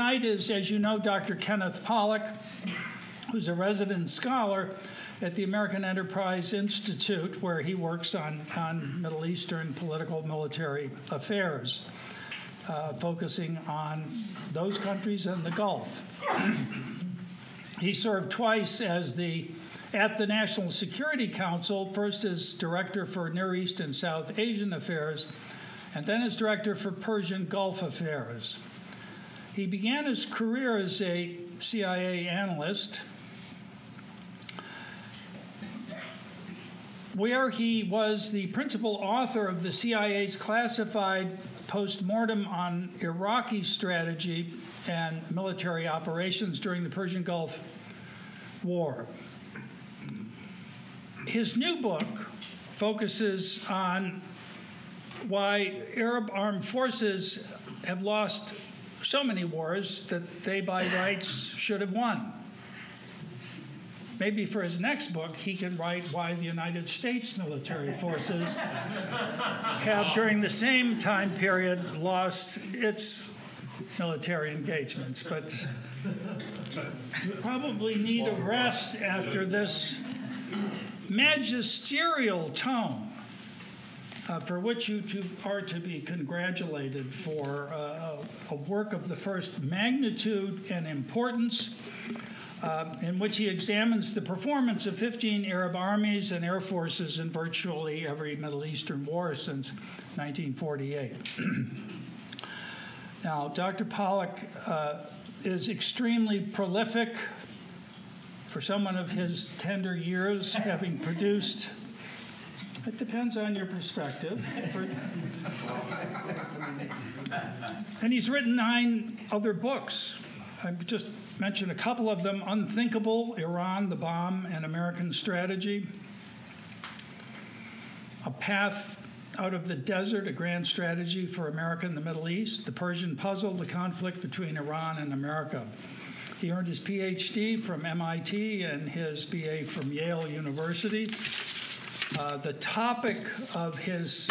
tonight is, as you know, Dr. Kenneth Pollack, who's a resident scholar at the American Enterprise Institute, where he works on, on Middle Eastern political military affairs, uh, focusing on those countries and the Gulf. he served twice as the at the National Security Council, first as director for Near East and South Asian affairs, and then as director for Persian Gulf affairs. He began his career as a CIA analyst, where he was the principal author of the CIA's classified post-mortem on Iraqi strategy and military operations during the Persian Gulf War. His new book focuses on why Arab armed forces have lost so many wars that they, by rights, should have won. Maybe for his next book, he can write why the United States military forces have, during the same time period, lost its military engagements. But you probably need a rest after this magisterial tone. Uh, for which you two are to be congratulated for uh, a work of the first magnitude and importance, uh, in which he examines the performance of 15 Arab armies and air forces in virtually every Middle Eastern war since 1948. now, Dr. Pollack uh, is extremely prolific for someone of his tender years, having produced, it depends on your perspective. and he's written nine other books. I just mentioned a couple of them Unthinkable, Iran, the Bomb, and American Strategy. A Path Out of the Desert, a Grand Strategy for America and the Middle East. The Persian Puzzle, the conflict between Iran and America. He earned his PhD from MIT and his BA from Yale University. Uh, the topic of his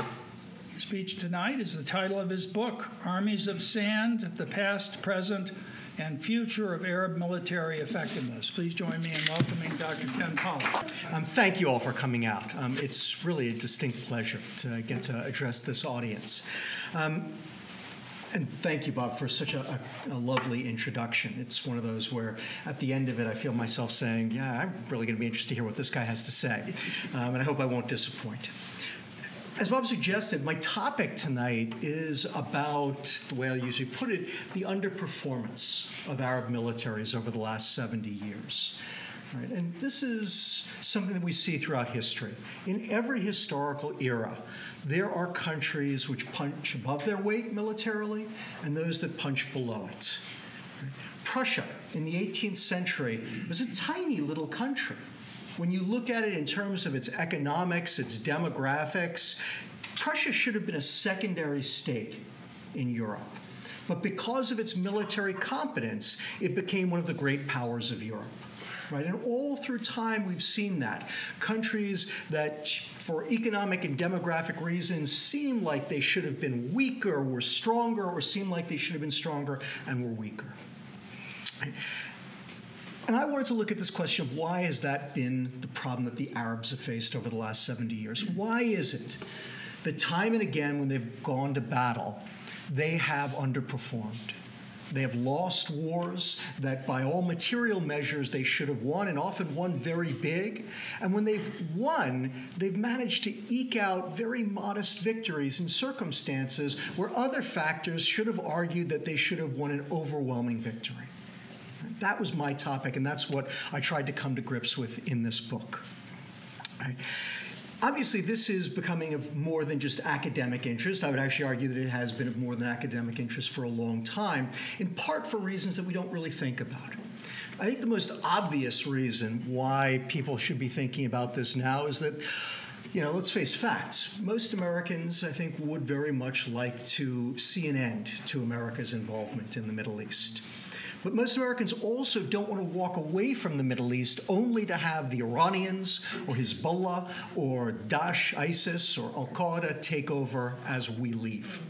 speech tonight is the title of his book, Armies of Sand The Past, Present, and Future of Arab Military Effectiveness. Please join me in welcoming Dr. Ken Pollack. Um, thank you all for coming out. Um, it's really a distinct pleasure to get to address this audience. Um, and thank you, Bob, for such a, a, lovely introduction. It's one of those where at the end of it, I feel myself saying, Yeah, I'm really going to be interested to hear what this guy has to say. Um, and I hope I won't disappoint. As Bob suggested, my topic tonight is about, the way I usually put it, the underperformance of Arab militaries over the last 70 years. Right? And this is something that we see throughout history. In every historical era, there are countries which punch above their weight militarily and those that punch below it. Prussia in the 18th century was a tiny little country. When you look at it in terms of its economics, its demographics, Prussia should have been a secondary state in Europe. But because of its military competence, it became one of the great powers of Europe right? And all through time, we've seen that. Countries that, for economic and demographic reasons, seem like they should have been weaker, were stronger, or seem like they should have been stronger and were weaker. And I wanted to look at this question of why has that been the problem that the Arabs have faced over the last 70 years? Why is it that time and again, when they've gone to battle, they have underperformed? They have lost wars that, by all material measures, they should have won, and often won very big. And when they've won, they've managed to eke out very modest victories in circumstances where other factors should have argued that they should have won an overwhelming victory. That was my topic, and that's what I tried to come to grips with in this book. Right. Obviously, this is becoming of more than just academic interest. I would actually argue that it has been of more than academic interest for a long time, in part for reasons that we don't really think about. I think the most obvious reason why people should be thinking about this now is that you know, let's face facts. Most Americans, I think, would very much like to see an end to America's involvement in the Middle East. But most Americans also don't want to walk away from the Middle East only to have the Iranians or Hezbollah or Daesh, ISIS, or Al Qaeda take over as we leave.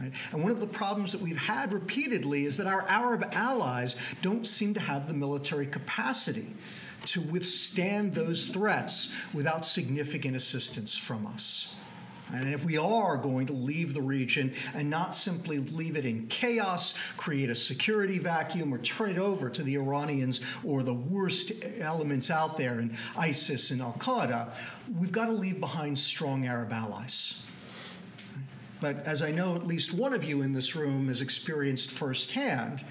Right? And one of the problems that we've had repeatedly is that our Arab allies don't seem to have the military capacity to withstand those threats without significant assistance from us. And if we are going to leave the region and not simply leave it in chaos, create a security vacuum, or turn it over to the Iranians or the worst elements out there in ISIS and Al Qaeda, we've got to leave behind strong Arab allies. But as I know at least one of you in this room has experienced firsthand,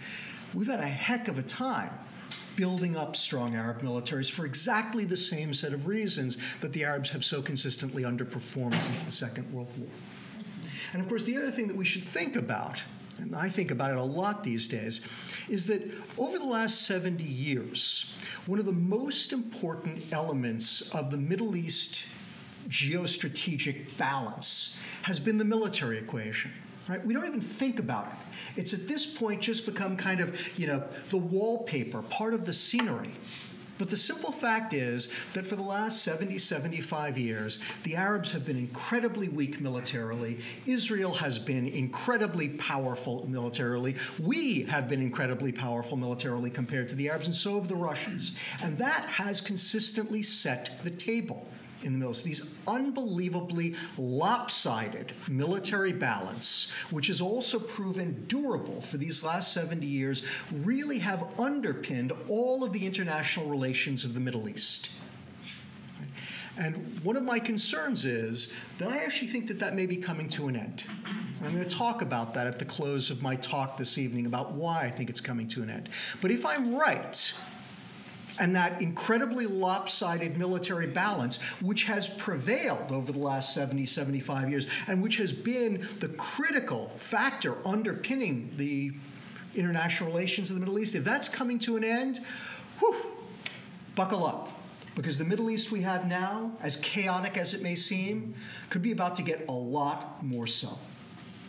we've had a heck of a time building up strong Arab militaries for exactly the same set of reasons that the Arabs have so consistently underperformed since the Second World War. And of course, the other thing that we should think about, and I think about it a lot these days, is that over the last 70 years, one of the most important elements of the Middle East geostrategic balance has been the military equation. Right? We don't even think about it. It's at this point just become kind of, you know, the wallpaper, part of the scenery. But the simple fact is that for the last 70, 75 years, the Arabs have been incredibly weak militarily. Israel has been incredibly powerful militarily. We have been incredibly powerful militarily compared to the Arabs, and so have the Russians. And that has consistently set the table in the Middle East. These unbelievably lopsided military balance, which has also proven durable for these last 70 years, really have underpinned all of the international relations of the Middle East. And one of my concerns is that I actually think that that may be coming to an end. And I'm going to talk about that at the close of my talk this evening about why I think it's coming to an end. But if I'm right, and that incredibly lopsided military balance, which has prevailed over the last 70, 75 years, and which has been the critical factor underpinning the international relations of the Middle East, if that's coming to an end, whew, buckle up. Because the Middle East we have now, as chaotic as it may seem, could be about to get a lot more so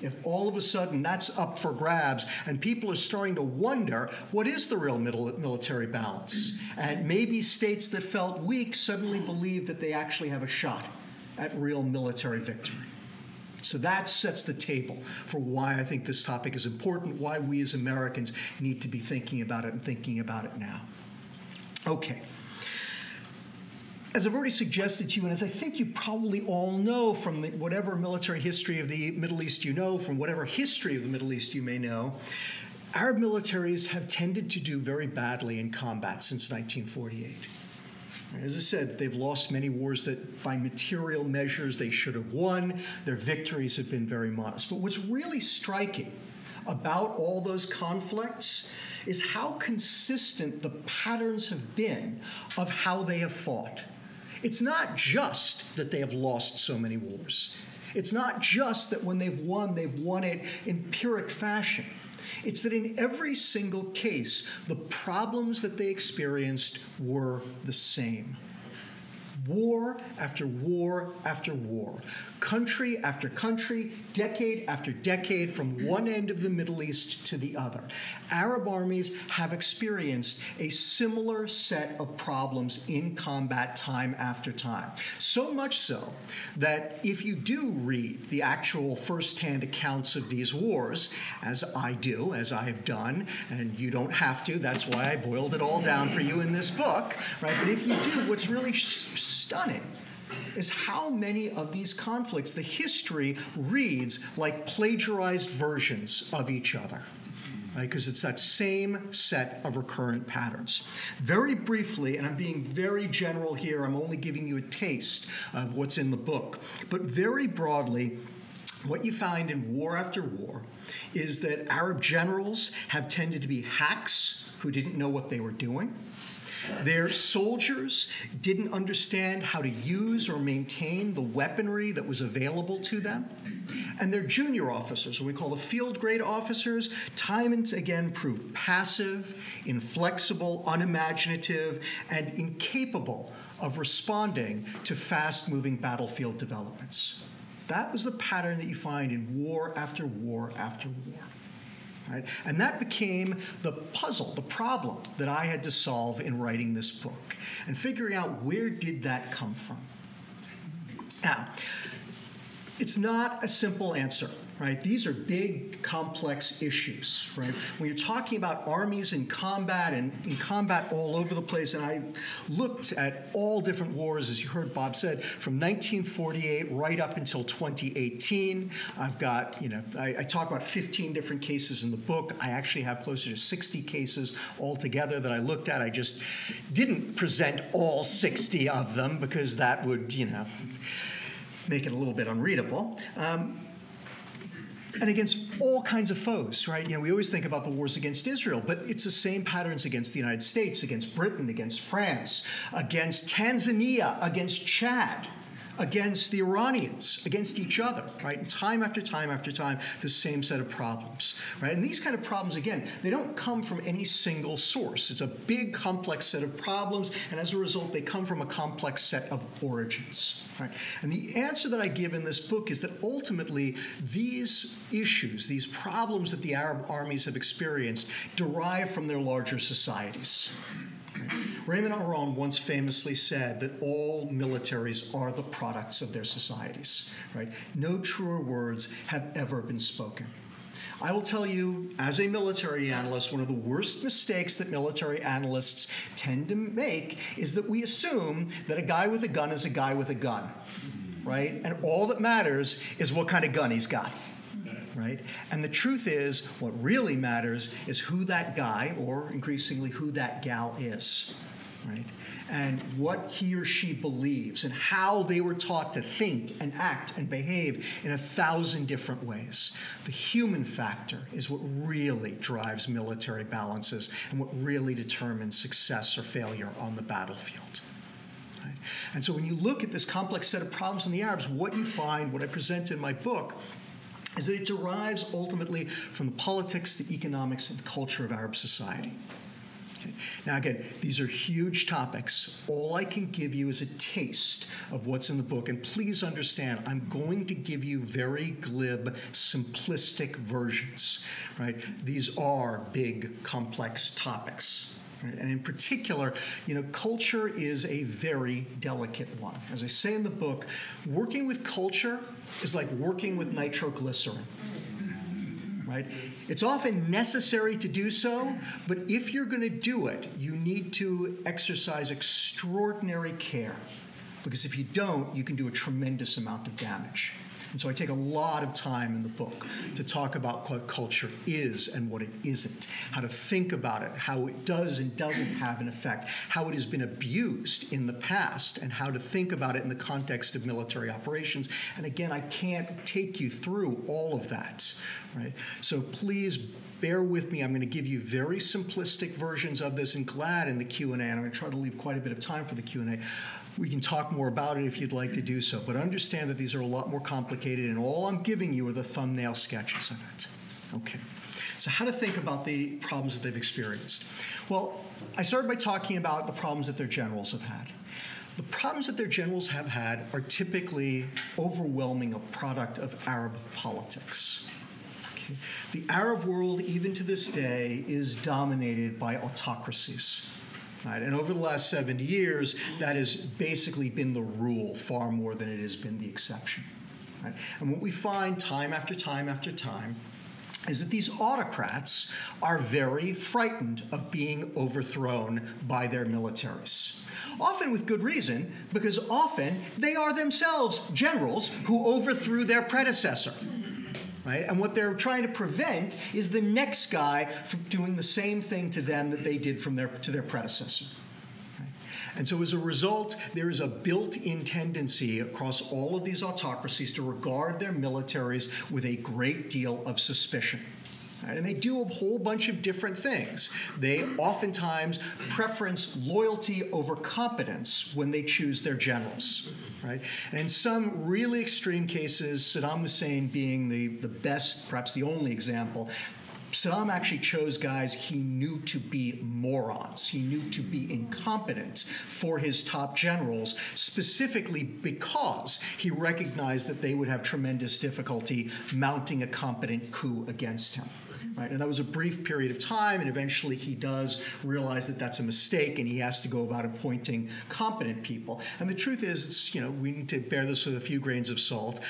if all of a sudden that's up for grabs and people are starting to wonder what is the real military balance? And maybe states that felt weak suddenly believe that they actually have a shot at real military victory. So that sets the table for why I think this topic is important, why we as Americans need to be thinking about it and thinking about it now. Okay as I've already suggested to you, and as I think you probably all know from the, whatever military history of the Middle East you know, from whatever history of the Middle East you may know, Arab militaries have tended to do very badly in combat since 1948. As I said, they've lost many wars that, by material measures, they should have won. Their victories have been very modest. But what's really striking about all those conflicts is how consistent the patterns have been of how they have fought. It's not just that they have lost so many wars. It's not just that when they've won, they've won it in Pyrrhic fashion. It's that in every single case, the problems that they experienced were the same war after war after war, country after country, decade after decade, from one end of the Middle East to the other. Arab armies have experienced a similar set of problems in combat time after time. So much so that if you do read the actual firsthand accounts of these wars, as I do, as I have done, and you don't have to, that's why I boiled it all down for you in this book, right? But if you do, what's really stunning is how many of these conflicts the history reads like plagiarized versions of each other. Because right? it's that same set of recurrent patterns. Very briefly, and I'm being very general here, I'm only giving you a taste of what's in the book, but very broadly, what you find in war after war is that Arab generals have tended to be hacks who didn't know what they were doing. Their soldiers didn't understand how to use or maintain the weaponry that was available to them. And their junior officers, what we call the field grade officers, time and again proved passive, inflexible, unimaginative, and incapable of responding to fast moving battlefield developments. That was the pattern that you find in war after war after war. Right? And that became the puzzle, the problem that I had to solve in writing this book and figuring out where did that come from. Now, it's not a simple answer right? These are big, complex issues, right? When you're talking about armies in combat and in combat all over the place, and I looked at all different wars, as you heard Bob said, from 1948 right up until 2018. I've got, you know, I, I talk about 15 different cases in the book. I actually have closer to 60 cases altogether that I looked at. I just didn't present all 60 of them because that would, you know, make it a little bit unreadable. Um, and against all kinds of foes, right? You know, we always think about the wars against Israel, but it's the same patterns against the United States, against Britain, against France, against Tanzania, against Chad, against the Iranians, against each other, right? And time after time after time, the same set of problems, right? And these kind of problems, again, they don't come from any single source. It's a big, complex set of problems, and as a result, they come from a complex set of origins, right? And the answer that I give in this book is that ultimately, these issues, these problems that the Arab armies have experienced, derive from their larger societies. Raymond Aron once famously said that all militaries are the products of their societies, right? No truer words have ever been spoken. I will tell you, as a military analyst, one of the worst mistakes that military analysts tend to make is that we assume that a guy with a gun is a guy with a gun, right? And all that matters is what kind of gun he's got right? And the truth is, what really matters is who that guy, or increasingly who that gal is, right? And what he or she believes, and how they were taught to think and act and behave in a thousand different ways. The human factor is what really drives military balances and what really determines success or failure on the battlefield. And so when you look at this complex set of problems in the Arabs, what you find, what I present in my book, is that it derives ultimately from the politics, the economics, and the culture of Arab society. Now, again, these are huge topics. All I can give you is a taste of what's in the book. And please understand, I'm going to give you very glib, simplistic versions, right? These are big, complex topics. And in particular, you know, culture is a very delicate one. As I say in the book, working with culture is like working with nitroglycerin. Right? It's often necessary to do so, but if you're going to do it, you need to exercise extraordinary care. Because if you don't, you can do a tremendous amount of damage. And so I take a lot of time in the book to talk about what culture is and what it isn't, how to think about it, how it does and doesn't have an effect, how it has been abused in the past, and how to think about it in the context of military operations. And again, I can't take you through all of that, right? So please bear with me. I'm going to give you very simplistic versions of this and glad in the Q&A, and I'm going to try to leave quite a bit of time for the Q&A. We can talk more about it if you'd like to do so, but understand that these are a lot more complicated, and all I'm giving you are the thumbnail sketches of it. Okay. So, how to think about the problems that they've experienced? Well, I started by talking about the problems that their generals have had. The problems that their generals have had are typically overwhelming a product of Arab politics. Okay. The Arab world, even to this day, is dominated by autocracies. Right? And over the last 70 years, that has basically been the rule far more than it has been the exception. Right? And what we find time after time after time is that these autocrats are very frightened of being overthrown by their militaries. Often with good reason, because often they are themselves generals who overthrew their predecessor right? And what they're trying to prevent is the next guy from doing the same thing to them that they did from their, to their predecessor. And so, as a result, there is a built in tendency across all of these autocracies to regard their militaries with a great deal of suspicion. Right? And they do a whole bunch of different things. They oftentimes preference loyalty over competence when they choose their generals. Right? And in some really extreme cases, Saddam Hussein being the, the best, perhaps the only example, Saddam actually chose guys he knew to be morons. He knew to be incompetent for his top generals, specifically because he recognized that they would have tremendous difficulty mounting a competent coup against him. Right? And that was a brief period of time, and eventually he does realize that that's a mistake, and he has to go about appointing competent people. And the truth is, it's, you know, we need to bear this with a few grains of salt.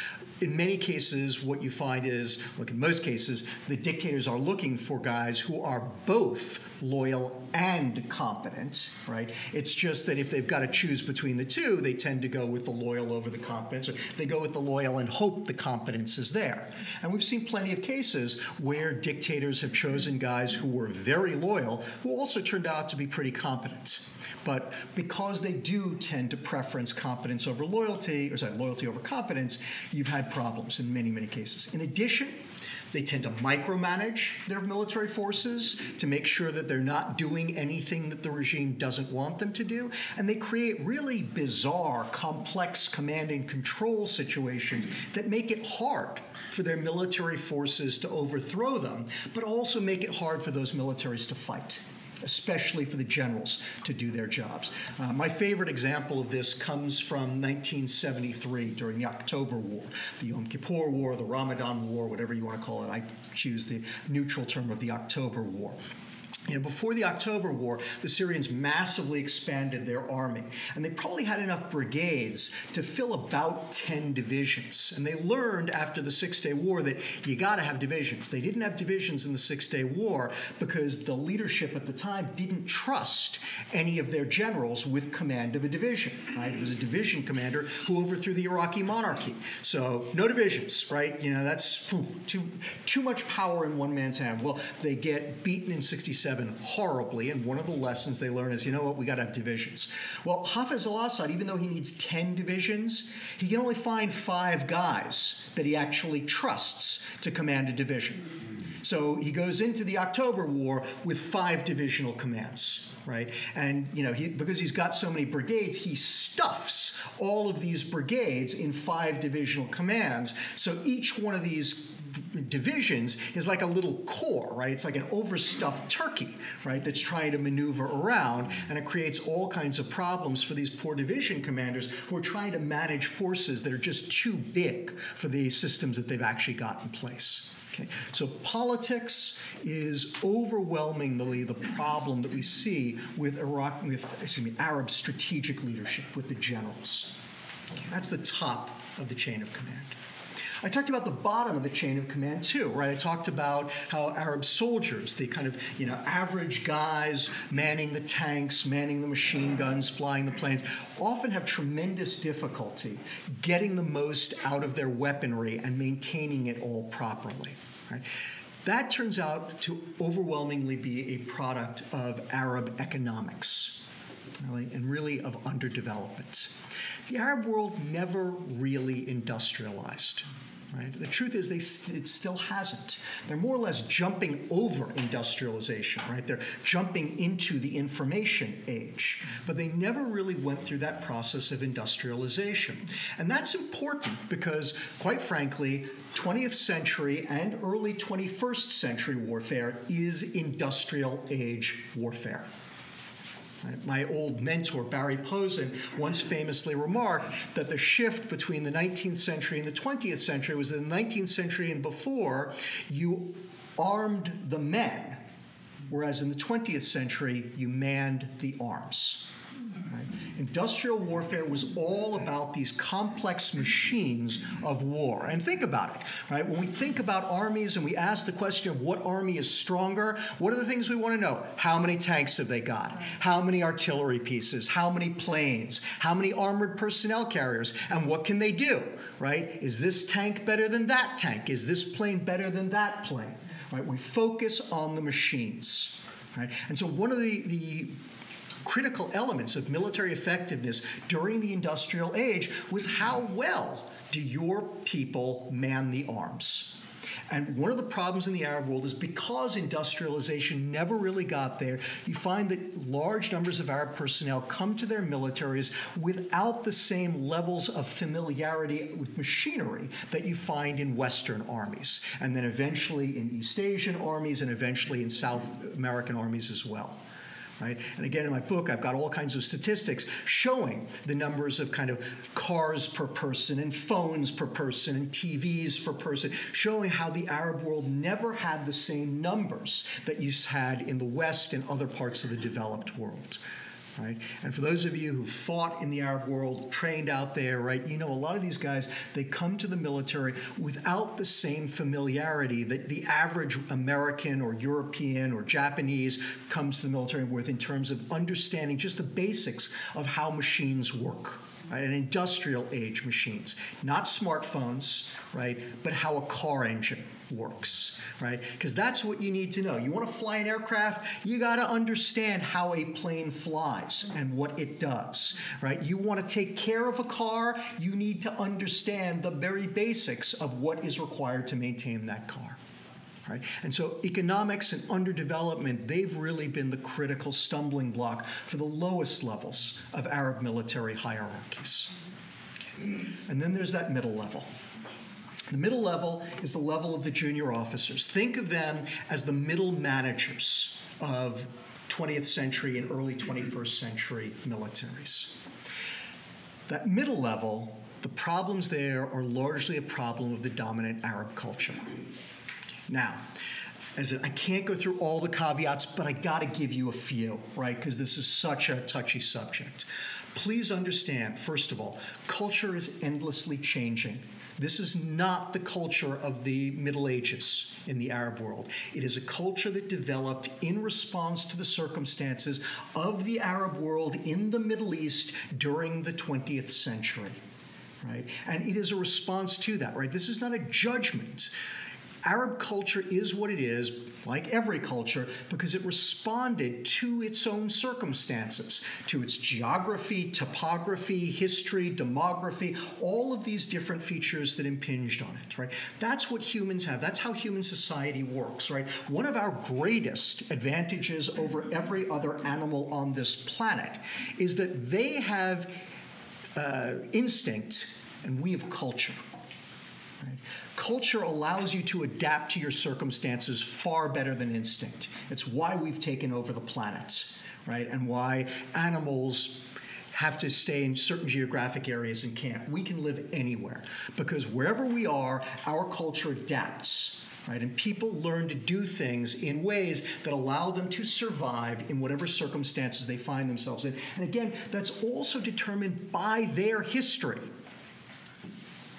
In many cases, what you find is, look, in most cases, the dictators are looking for guys who are both loyal and competent, right? It's just that if they've got to choose between the two, they tend to go with the loyal over the competence, or they go with the loyal and hope the competence is there. And we've seen plenty of cases where dictators have chosen guys who were very loyal, who also turned out to be pretty competent. But because they do tend to preference competence over loyalty, or sorry, loyalty over competence, you've had problems in many, many cases. In addition, they tend to micromanage their military forces to make sure that they're not doing anything that the regime doesn't want them to do. And they create really bizarre, complex command and control situations that make it hard for their military forces to overthrow them, but also make it hard for those militaries to fight especially for the generals to do their jobs. Uh, my favorite example of this comes from 1973 during the October War, the Yom Kippur War, the Ramadan War, whatever you want to call it. I choose the neutral term of the October War. You know, before the October War, the Syrians massively expanded their army, and they probably had enough brigades to fill about 10 divisions. And they learned after the Six Day War that you got to have divisions. They didn't have divisions in the Six Day War because the leadership at the time didn't trust any of their generals with command of a division. Right? It was a division commander who overthrew the Iraqi monarchy. So no divisions, right? You know, that's too too much power in one man's hand. Well, they get beaten in 67 horribly, and one of the lessons they learn is, you know what, we got to have divisions. Well, Hafez al-Assad, even though he needs 10 divisions, he can only find five guys that he actually trusts to command a division. So he goes into the October War with five divisional commands, right? And you know, he, because he's got so many brigades, he stuffs all of these brigades in five divisional commands. So each one of these divisions is like a little corps, right? It's like an overstuffed turkey, right, that's trying to maneuver around, and it creates all kinds of problems for these poor division commanders who are trying to manage forces that are just too big for the systems that they've actually got in place. Okay. So politics is overwhelmingly the problem that we see with Iraq, with excuse me, Arab strategic leadership, with the generals. Okay. That's the top of the chain of command. I talked about the bottom of the chain of command too, right? I talked about how Arab soldiers, the kind of you know average guys manning the tanks, manning the machine guns, flying the planes, often have tremendous difficulty getting the most out of their weaponry and maintaining it all properly. Right? That turns out to overwhelmingly be a product of Arab economics. Really, and really of underdevelopment. The Arab world never really industrialized. Right? The truth is, they st- it still hasn't. They're more or less jumping over industrialization, right? They're jumping into the information age, but they never really went through that process of industrialization. And that's important because, quite frankly, 20th century and early 21st century warfare is industrial age warfare. My old mentor, Barry Posen, once famously remarked that the shift between the 19th century and the 20th century was that in the 19th century and before, you armed the men, whereas in the 20th century, you manned the arms. Industrial warfare was all about these complex machines of war. And think about it, right? When we think about armies and we ask the question of what army is stronger, what are the things we want to know? How many tanks have they got? How many artillery pieces? How many planes? How many armored personnel carriers? And what can they do, right? Is this tank better than that tank? Is this plane better than that plane? Right? We focus on the machines. Right? And so one of the, the critical elements of military effectiveness during the industrial age was how well do your people man the arms? And one of the problems in the Arab world is because industrialization never really got there, you find that large numbers of Arab personnel come to their militaries without the same levels of familiarity with machinery that you find in Western armies, and then eventually in East Asian armies, and eventually in South American armies as well. Right? And again, in my book, I've got all kinds of statistics showing the numbers of kind of cars per person and phones per person and TVs per person, showing how the Arab world never had the same numbers that you had in the West and other parts of the developed world. Right? And for those of you who fought in the Arab world, trained out there, right, you know, a lot of these guys, they come to the military without the same familiarity that the average American or European or Japanese comes to the military with in terms of understanding just the basics of how machines work. Right, and industrial age machines, not smartphones, right, but how a car engine works, right? Because that's what you need to know. You want to fly an aircraft, you got to understand how a plane flies and what it does, right? You want to take care of a car, you need to understand the very basics of what is required to maintain that car. Right? And so economics and underdevelopment, they've really been the critical stumbling block for the lowest levels of Arab military hierarchies. And then there's that middle level. The middle level is the level of the junior officers. Think of them as the middle managers of 20th century and early 21st century militaries. That middle level, the problems there are largely a problem of the dominant Arab culture. Now, as I can't go through all the caveats, but I got to give you a few, right? Because this is such a touchy subject. Please understand, first of all, culture is endlessly changing. This is not the culture of the Middle Ages in the Arab world. It is a culture that developed in response to the circumstances of the Arab world in the Middle East during the 20th century. Right? And it is a response to that, right? This is not a judgment. Arab culture is what it is, like every culture, because it responded to its own circumstances, to its geography, topography, history, demography, all of these different features that impinged on it, right? That's what humans have. That's how human society works, right? One of our greatest advantages over every other animal on this planet is that they have uh, instinct and we have culture. Right? Culture allows you to adapt to your circumstances far better than instinct. It's why we've taken over the planet, right? And why animals have to stay in certain geographic areas and can't. We can live anywhere because wherever we are, our culture adapts. Right? And people learn to do things in ways that allow them to survive in whatever circumstances they find themselves in. And again, that's also determined by their history.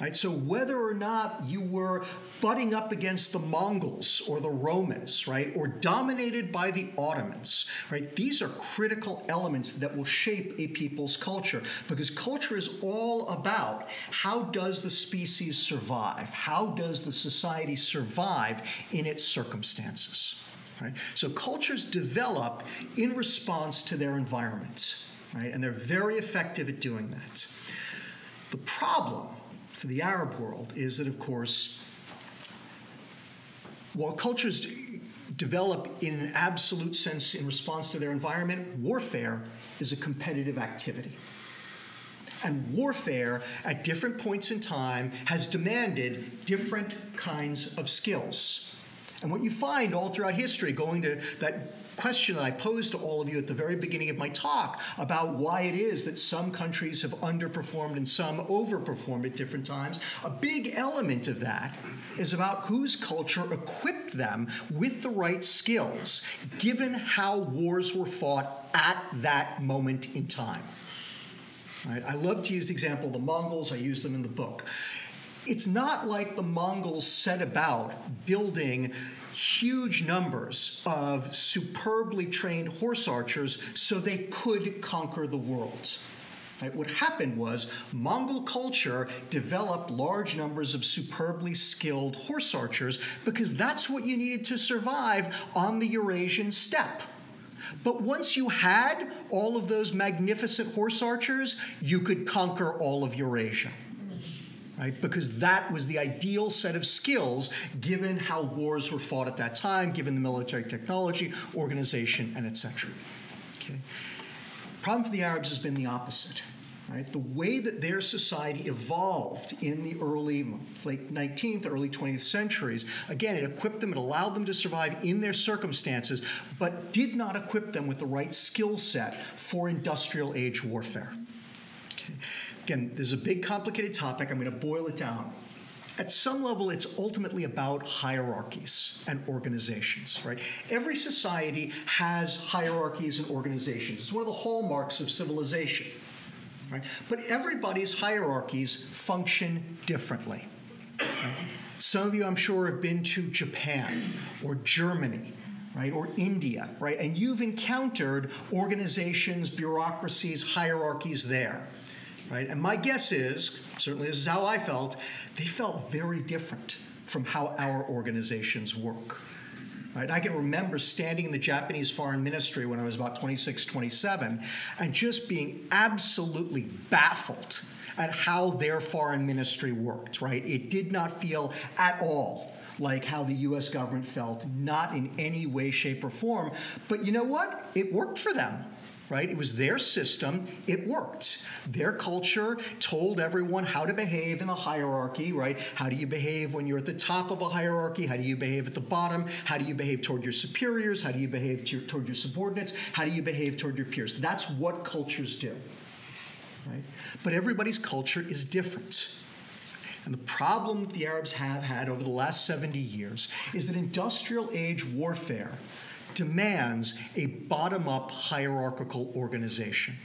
Right? So whether or not you were butting up against the Mongols or the Romans, right, or dominated by the Ottomans, right, these are critical elements that will shape a people's culture because culture is all about how does the species survive? How does the society survive in its circumstances? Right? So cultures develop in response to their environment, right? And they're very effective at doing that. The problem for the Arab world is that, of course, while cultures develop in an absolute sense in response to their environment, warfare is a competitive activity. And warfare at different points in time has demanded different kinds of skills. And what you find all throughout history, going to that question that I posed to all of you at the very beginning of my talk about why it is that some countries have underperformed and some overperformed at different times, a big element of that is about whose culture equipped them with the right skills, given how wars were fought at that moment in time. Right? I love to use the example of the Mongols, I use them in the book. It's not like the Mongols set about building huge numbers of superbly trained horse archers so they could conquer the world. Right? What happened was Mongol culture developed large numbers of superbly skilled horse archers because that's what you needed to survive on the Eurasian steppe. But once you had all of those magnificent horse archers, you could conquer all of Eurasia right? Because that was the ideal set of skills given how wars were fought at that time, given the military technology, organization, and etc. Okay. Problem for the Arabs has been the opposite. Right? The way that their society evolved in the early, late 19th, early 20th centuries, again, it equipped them, it allowed them to survive in their circumstances, but did not equip them with the right skill set for industrial age warfare. Okay. Again, this is a big, complicated topic. I'm going to boil it down. At some level, it's ultimately about hierarchies and organizations, right? Every society has hierarchies and organizations. It's one of the hallmarks of civilization. Right? But everybody's hierarchies function differently. Right? Some of you, I'm sure, have been to Japan or Germany, right, or India, right, and you've encountered organizations, bureaucracies, hierarchies there, right. And my guess is, certainly this is how I felt, they felt very different from how our organizations work. Right? I can remember standing in the Japanese foreign ministry when I was about 26, 27, and just being absolutely baffled at how their foreign ministry worked, right? It did not feel at all like how the US government felt, not in any way, shape, or form. But you know what? It worked for them right? It was their system, it worked. Their culture told everyone how to behave in the hierarchy, right? How do you behave when you're at the top of a hierarchy? How do you behave at the bottom? How do you behave toward your superiors? How do you behave to, toward your subordinates? How do you behave toward your peers? That's what cultures do, right? But everybody's culture is different. And the problem that the Arabs have had over the last 70 years is that industrial age warfare demands a bottom up hierarchical organization.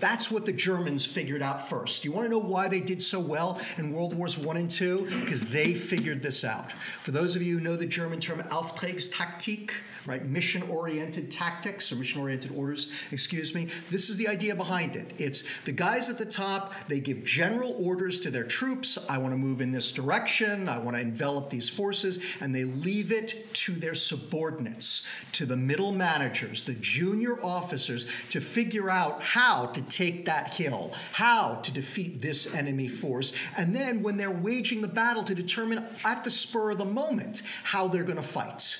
That's what the Germans figured out first. You want to know why they did so well in World Wars I and II? Because they figured this out. For those of you who know the German term Auftragstaktik, right, mission-oriented tactics or mission-oriented orders, excuse me, this is the idea behind it. It's the guys at the top, they give general orders to their troops. I want to move in this direction. I want to envelop these forces, and they leave it to their subordinates, to the middle managers, the junior officers, to figure out how to take that hill, how to defeat this enemy force, and then when they're waging the battle to determine at the spur of the moment how they're going to fight.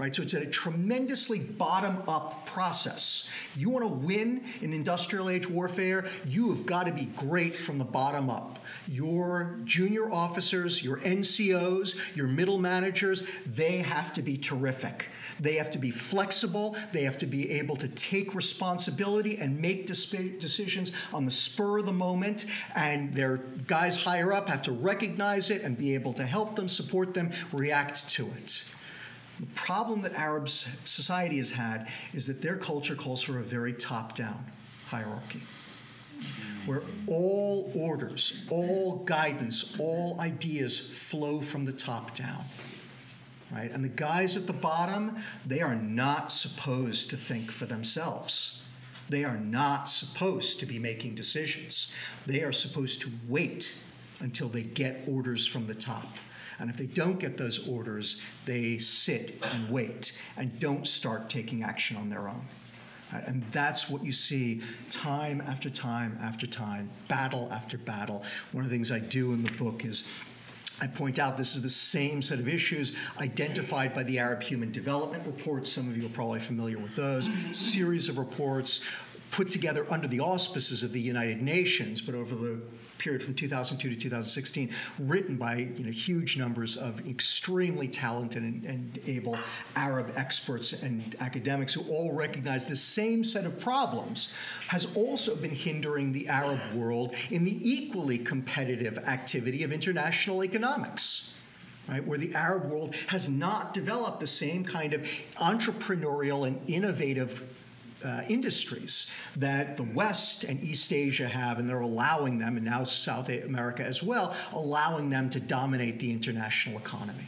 Right, so it's a tremendously bottom up process. You want to win in industrial age warfare, you have got to be great from the bottom up. Your junior officers, your NCOs, your middle managers, they have to be terrific. They have to be flexible. They have to be able to take responsibility and make decisions on the spur of the moment. And their guys higher up have to recognize it and be able to help them, support them, react to it. The problem that Arab society has had is that their culture calls for a very top down hierarchy where all orders, all guidance, all ideas flow from the top down right? And the guys at the bottom, they are not supposed to think for themselves. They are not supposed to be making decisions. They are supposed to wait until they get orders from the top. And if they don't get those orders, they sit and wait and don't start taking action on their own. Uh, and that's what you see time after time after time, battle after battle. One of the things I do in the book is I point out this is the same set of issues identified by the Arab Human Development Report. Some of you are probably familiar with those. Series of reports put together under the auspices of the United Nations, but over the period from 2002 to 2016, written by you know, huge numbers of extremely talented and, and able Arab experts and academics who all recognize the same set of problems, has also been hindering the Arab world in the equally competitive activity of international economics. Right, where the Arab world has not developed the same kind of entrepreneurial and innovative uh, industries that the West and East Asia have, and they're allowing them, and now South America as well, allowing them to dominate the international economy.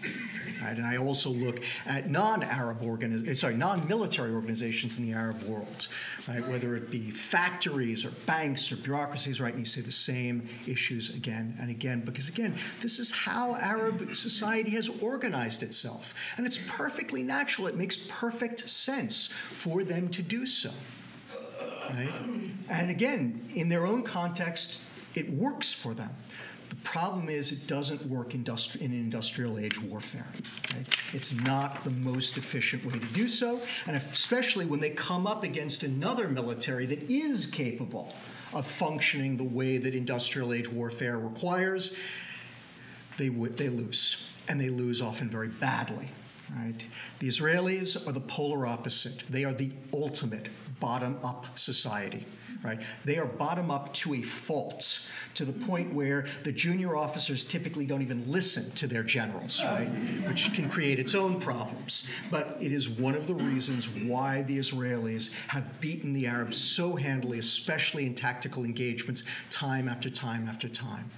Right? And I also look at non-Arab eh, sorry, non-military organizations in the Arab world, right? Whether it be factories or banks or bureaucracies, right? And you see the same issues again and again, because again, this is how Arab society has organized itself, and it's perfectly natural. It makes perfect sense for them to do so. Right? And again, in their own context, it works for them. The problem is it doesn't work industri- in industrial age warfare. Right? It's not the most efficient way to do so, and especially when they come up against another military that is capable of functioning the way that industrial age warfare requires, they, w- they lose, and they lose often very badly. Right? The Israelis are the polar opposite. They are the ultimate bottom up society. Right? They are bottom up to a fault, to the point where the junior officers typically don't even listen to their generals, right? Which can create its own problems. But it is one of the reasons why the Israelis have beaten the Arabs so handily, especially in tactical engagements, time after time after time.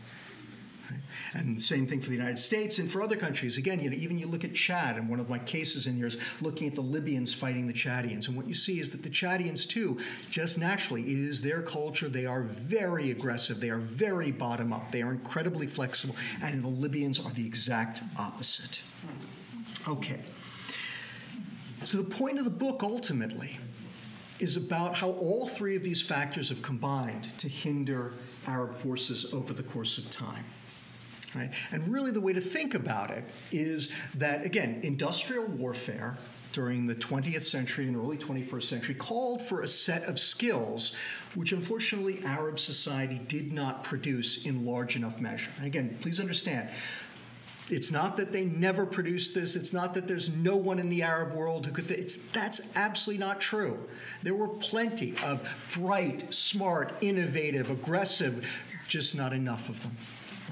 And the same thing for the United States and for other countries. Again, you know, even you look at Chad, and one of my cases in here is looking at the Libyans fighting the Chadians. And what you see is that the Chadians, too, just naturally, it is their culture. They are very aggressive. They are very bottom up. They are incredibly flexible. And the Libyans are the exact opposite. Okay. So the point of the book ultimately is about how all three of these factors have combined to hinder Arab forces over the course of time. Right? And really, the way to think about it is that, again, industrial warfare during the 20th century and early 21st century called for a set of skills which unfortunately Arab society did not produce in large enough measure. And again, please understand, it's not that they never produced this. It's not that there's no one in the Arab world who could. Th- it's, that's absolutely not true. There were plenty of bright, smart, innovative, aggressive, just not enough of them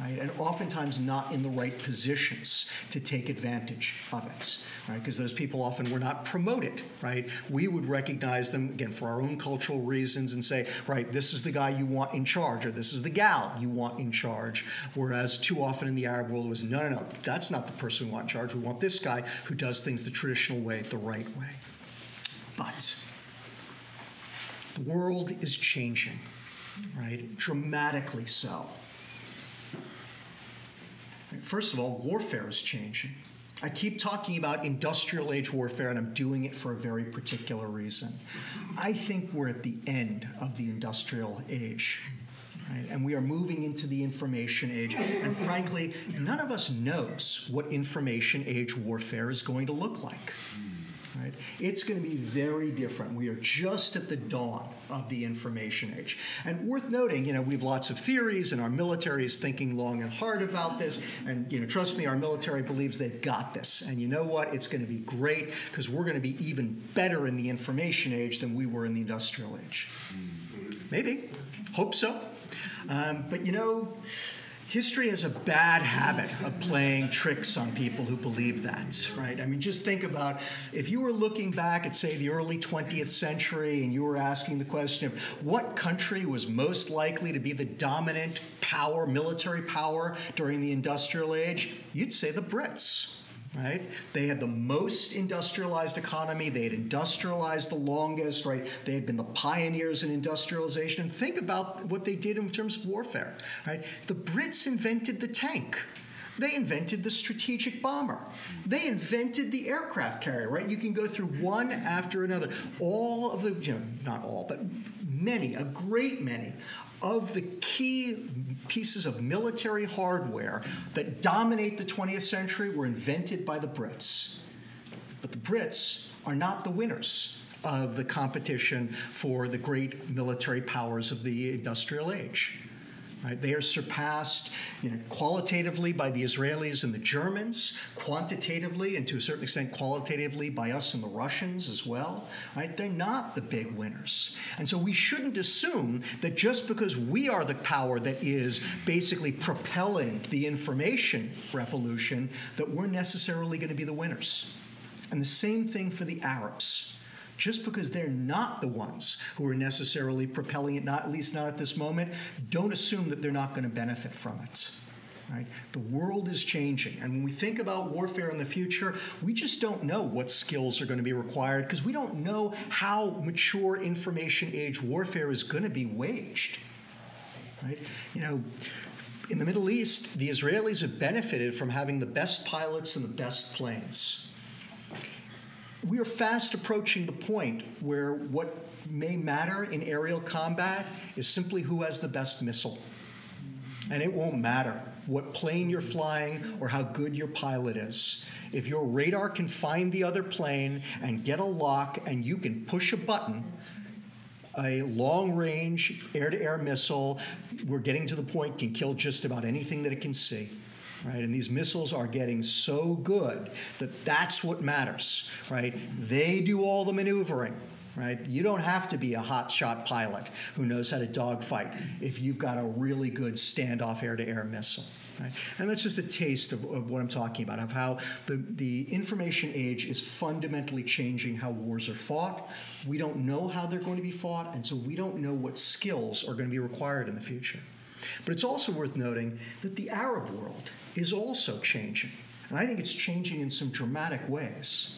right? And oftentimes not in the right positions to take advantage of it, right? Because those people often were not promoted, right? We would recognize them, again, for our own cultural reasons and say, right, this is the guy you want in charge, or this is the gal you want in charge. Whereas too often in the Arab world, was, no, no, no, that's not the person we want in charge. We want this guy who does things the traditional way, the right way. But the world is changing, right? Dramatically so. First of all, warfare is changing. I keep talking about industrial age warfare, and I'm doing it for a very particular reason. I think we're at the end of the industrial age. Right? And we are moving into the information age. And frankly, none of us knows what information age warfare is going to look like. Right? It's going to be very different. We are just at the dawn of the information age. And worth noting, you know, we have lots of theories, and our military is thinking long and hard about this. And you know, trust me, our military believes they've got this. And you know what? It's going to be great because we're going to be even better in the information age than we were in the industrial age. Maybe. Hope so. Um, but you know, History has a bad habit of playing tricks on people who believe that, right? I mean, just think about if you were looking back at, say, the early 20th century and you were asking the question of what country was most likely to be the dominant power, military power during the industrial age, you'd say the Brits right? They had the most industrialized economy. They had industrialized the longest, right? They had been the pioneers in industrialization. And think about what they did in terms of warfare, right? The Brits invented the tank. They invented the strategic bomber. They invented the aircraft carrier, right? You can go through one after another. All of the, you know, not all, but many, a great many of the key pieces of military hardware that dominate the 20th century were invented by the Brits. But the Brits are not the winners of the competition for the great military powers of the industrial age. Right? They are surpassed you know, qualitatively by the Israelis and the Germans, quantitatively and to a certain extent qualitatively by us and the Russians as well. Right? They're not the big winners. And so we shouldn't assume that just because we are the power that is basically propelling the information revolution, that we're necessarily going to be the winners. And the same thing for the Arabs just because they're not the ones who are necessarily propelling it, not at least not at this moment, don't assume that they're not going to benefit from it. Right? The world is changing. And when we think about warfare in the future, we just don't know what skills are going to be required because we don't know how mature information age warfare is going to be waged. Right? You know, in the Middle East, the Israelis have benefited from having the best pilots and the best planes we are fast approaching the point where what may matter in aerial combat is simply who has the best missile. And it won't matter what plane you're flying or how good your pilot is. If your radar can find the other plane and get a lock and you can push a button, a long range air to air missile, we're getting to the point, can kill just about anything that it can see. Right? And these missiles are getting so good that that's what matters, right? They do all the maneuvering, right? You don't have to be a hotshot pilot who knows how to dogfight if you've got a really good standoff air to air missile. Right? And that's just a taste of, of, what I'm talking about, of how the, the information age is fundamentally changing how wars are fought. We don't know how they're going to be fought, and so we don't know what skills are going to be required in the future. But it's also worth noting that the Arab world is also changing. And I think it's changing in some dramatic ways.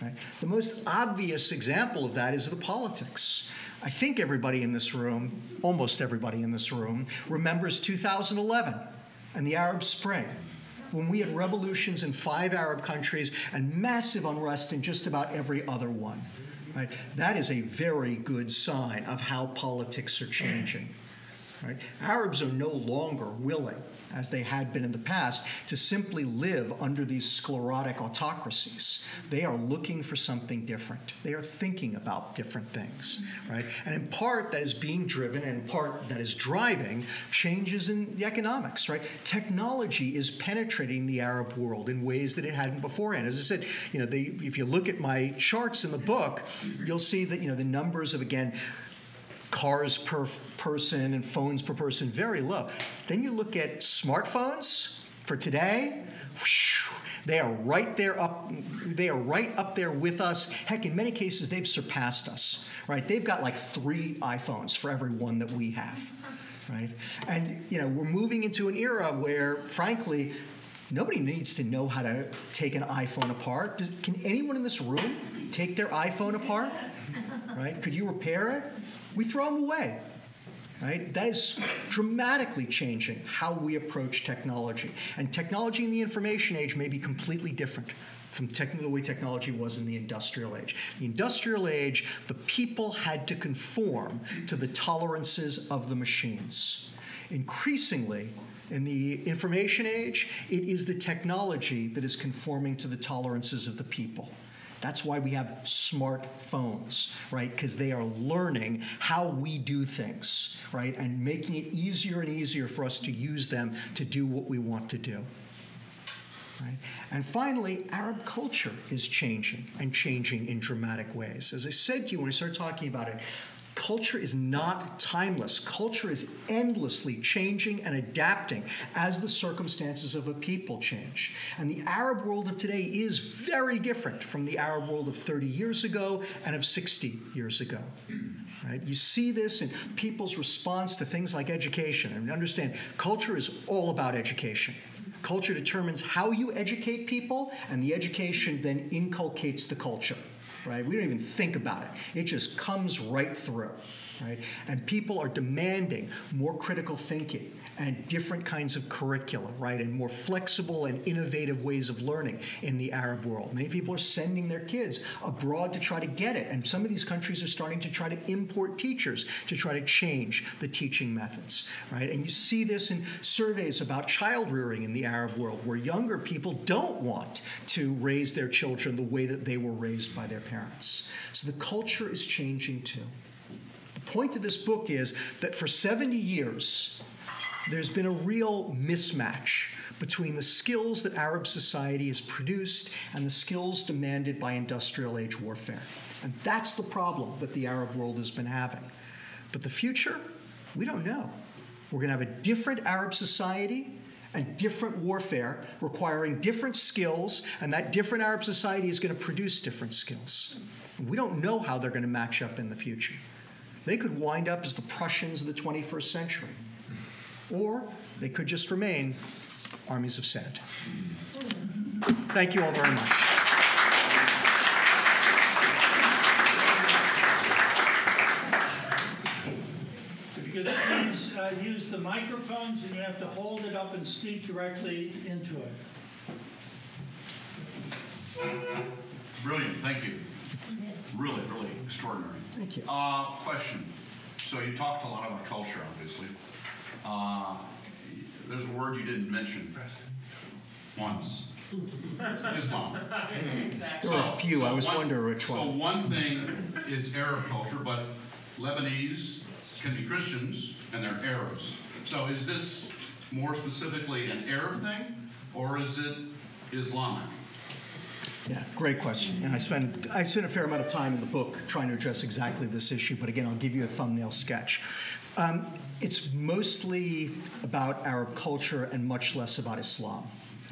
Right? The most obvious example of that is the politics. I think everybody in this room, almost everybody in this room, remembers 2011 and the Arab Spring, when we had revolutions in five Arab countries and massive unrest in just about every other one. Right? That is a very good sign of how politics are changing. Right? Arabs are no longer willing as they had been in the past, to simply live under these sclerotic autocracies. They are looking for something different. They are thinking about different things, right? And in part, that is being driven, and in part, that is driving changes in the economics, right? Technology is penetrating the Arab world in ways that it hadn't beforehand. As I said, you know, they, if you look at my charts in the book, you'll see that you know the numbers of again cars per person and phones per person, very low. Then you look at smartphones for today, whoosh, they are right there up they are right up there with us. Heck, in many cases they've surpassed us. Right? They've got like 3 iPhones for every one that we have. Right? And you know, we're moving into an era where frankly Nobody needs to know how to take an iPhone apart. Does, can anyone in this room take their iPhone apart? Right? Could you repair it? We throw them away. Right? That is dramatically changing how we approach technology. And technology in the information age may be completely different from the way technology was in the industrial age. The industrial age, the people had to conform to the tolerances of the machines. Increasingly, in the information age, it is the technology that is conforming to the tolerances of the people. That's why we have smartphones, right? Because they are learning how we do things, right? And making it easier and easier for us to use them to do what we want to do. Right? And finally, Arab culture is changing and changing in dramatic ways. As I said to you when I started talking about it, Culture is not timeless. Culture is endlessly changing and adapting as the circumstances of a people change. And the Arab world of today is very different from the Arab world of 30 years ago and of 60 years ago. Right? You see this in people's response to things like education. And understand, culture is all about education. Culture determines how you educate people, and the education then inculcates the culture right? We don't even think about it. It just comes right through, right? And people are demanding more critical thinking and different kinds of curricula, right? And more flexible and innovative ways of learning in the Arab world. Many people are sending their kids abroad to try to get it. And some of these countries are starting to try to import teachers to try to change the teaching methods, right? And you see this in surveys about child rearing in the Arab world, where younger people don't want to raise their children the way that they were raised by their parents. So the culture is changing too. The point of this book is that for 70 years, there's been a real mismatch between the skills that Arab society has produced and the skills demanded by industrial age warfare. And that's the problem that the Arab world has been having. But the future, we don't know. We're going to have a different Arab society and different warfare requiring different skills, and that different Arab society is going to produce different skills. We don't know how they're going to match up in the future. They could wind up as the Prussians of the 21st century or they could just remain armies of sand. Thank you all very much. If you could please uh, use the microphones and you have to hold it up and speak directly into it. Brilliant, thank you. Really, really extraordinary. Thank you. Uh, question. So you talked a lot about culture, obviously. Uh, there's a word you didn't mention once. Islam. There were a So- few. I was one- wondering which one. So one. one thing is Arab culture, but Lebanese can be Christians and they're Arabs. So is this more specifically an Arab thing or is it Islamic? Yeah, great question. And I spend I spent a fair amount of time in the book trying to address exactly this issue. But again, I'll give you a thumbnail sketch. Um, it's mostly about Arab culture and much less about Islam.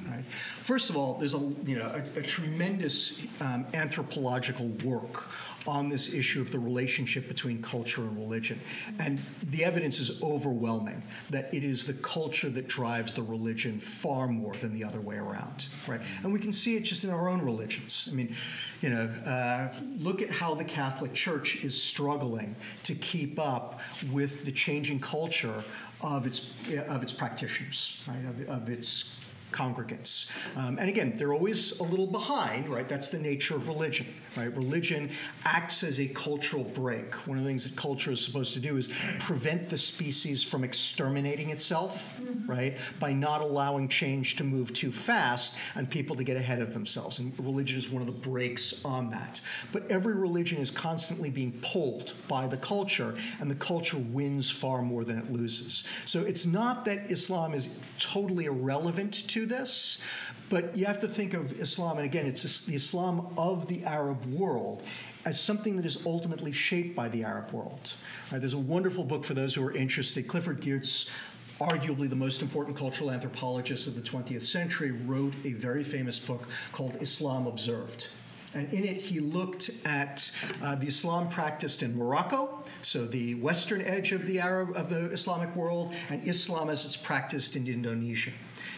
Right? First of all, there's a you know a, a tremendous um, anthropological work on this issue of the relationship between culture and religion, and the evidence is overwhelming that it is the culture that drives the religion far more than the other way around. Right? And we can see it just in our own religions. I mean, you know, uh, look at how the Catholic Church is struggling to keep up with the changing culture of its of its practitioners, right? Of, of its congregants. Um, and again, they're always a little behind, right? That's the nature of religion, right? Religion acts as a cultural brake. One of the things that culture is supposed to do is prevent the species from exterminating itself, mm-hmm. right? By not allowing change to move too fast and people to get ahead of themselves. And religion is one of the brakes on that. But every religion is constantly being pulled by the culture, and the culture wins far more than it loses. So it's not that Islam is totally irrelevant to this, but you have to think of Islam, and again, it's the Islam of the Arab world as something that is ultimately shaped by the Arab world. Right, there's a wonderful book for those who are interested. Clifford Geertz, arguably the most important cultural anthropologist of the 20th century, wrote a very famous book called Islam Observed. And in it, he looked at uh, the Islam practiced in Morocco, so the western edge of the Arab of the Islamic world, and Islam as it's practiced in Indonesia.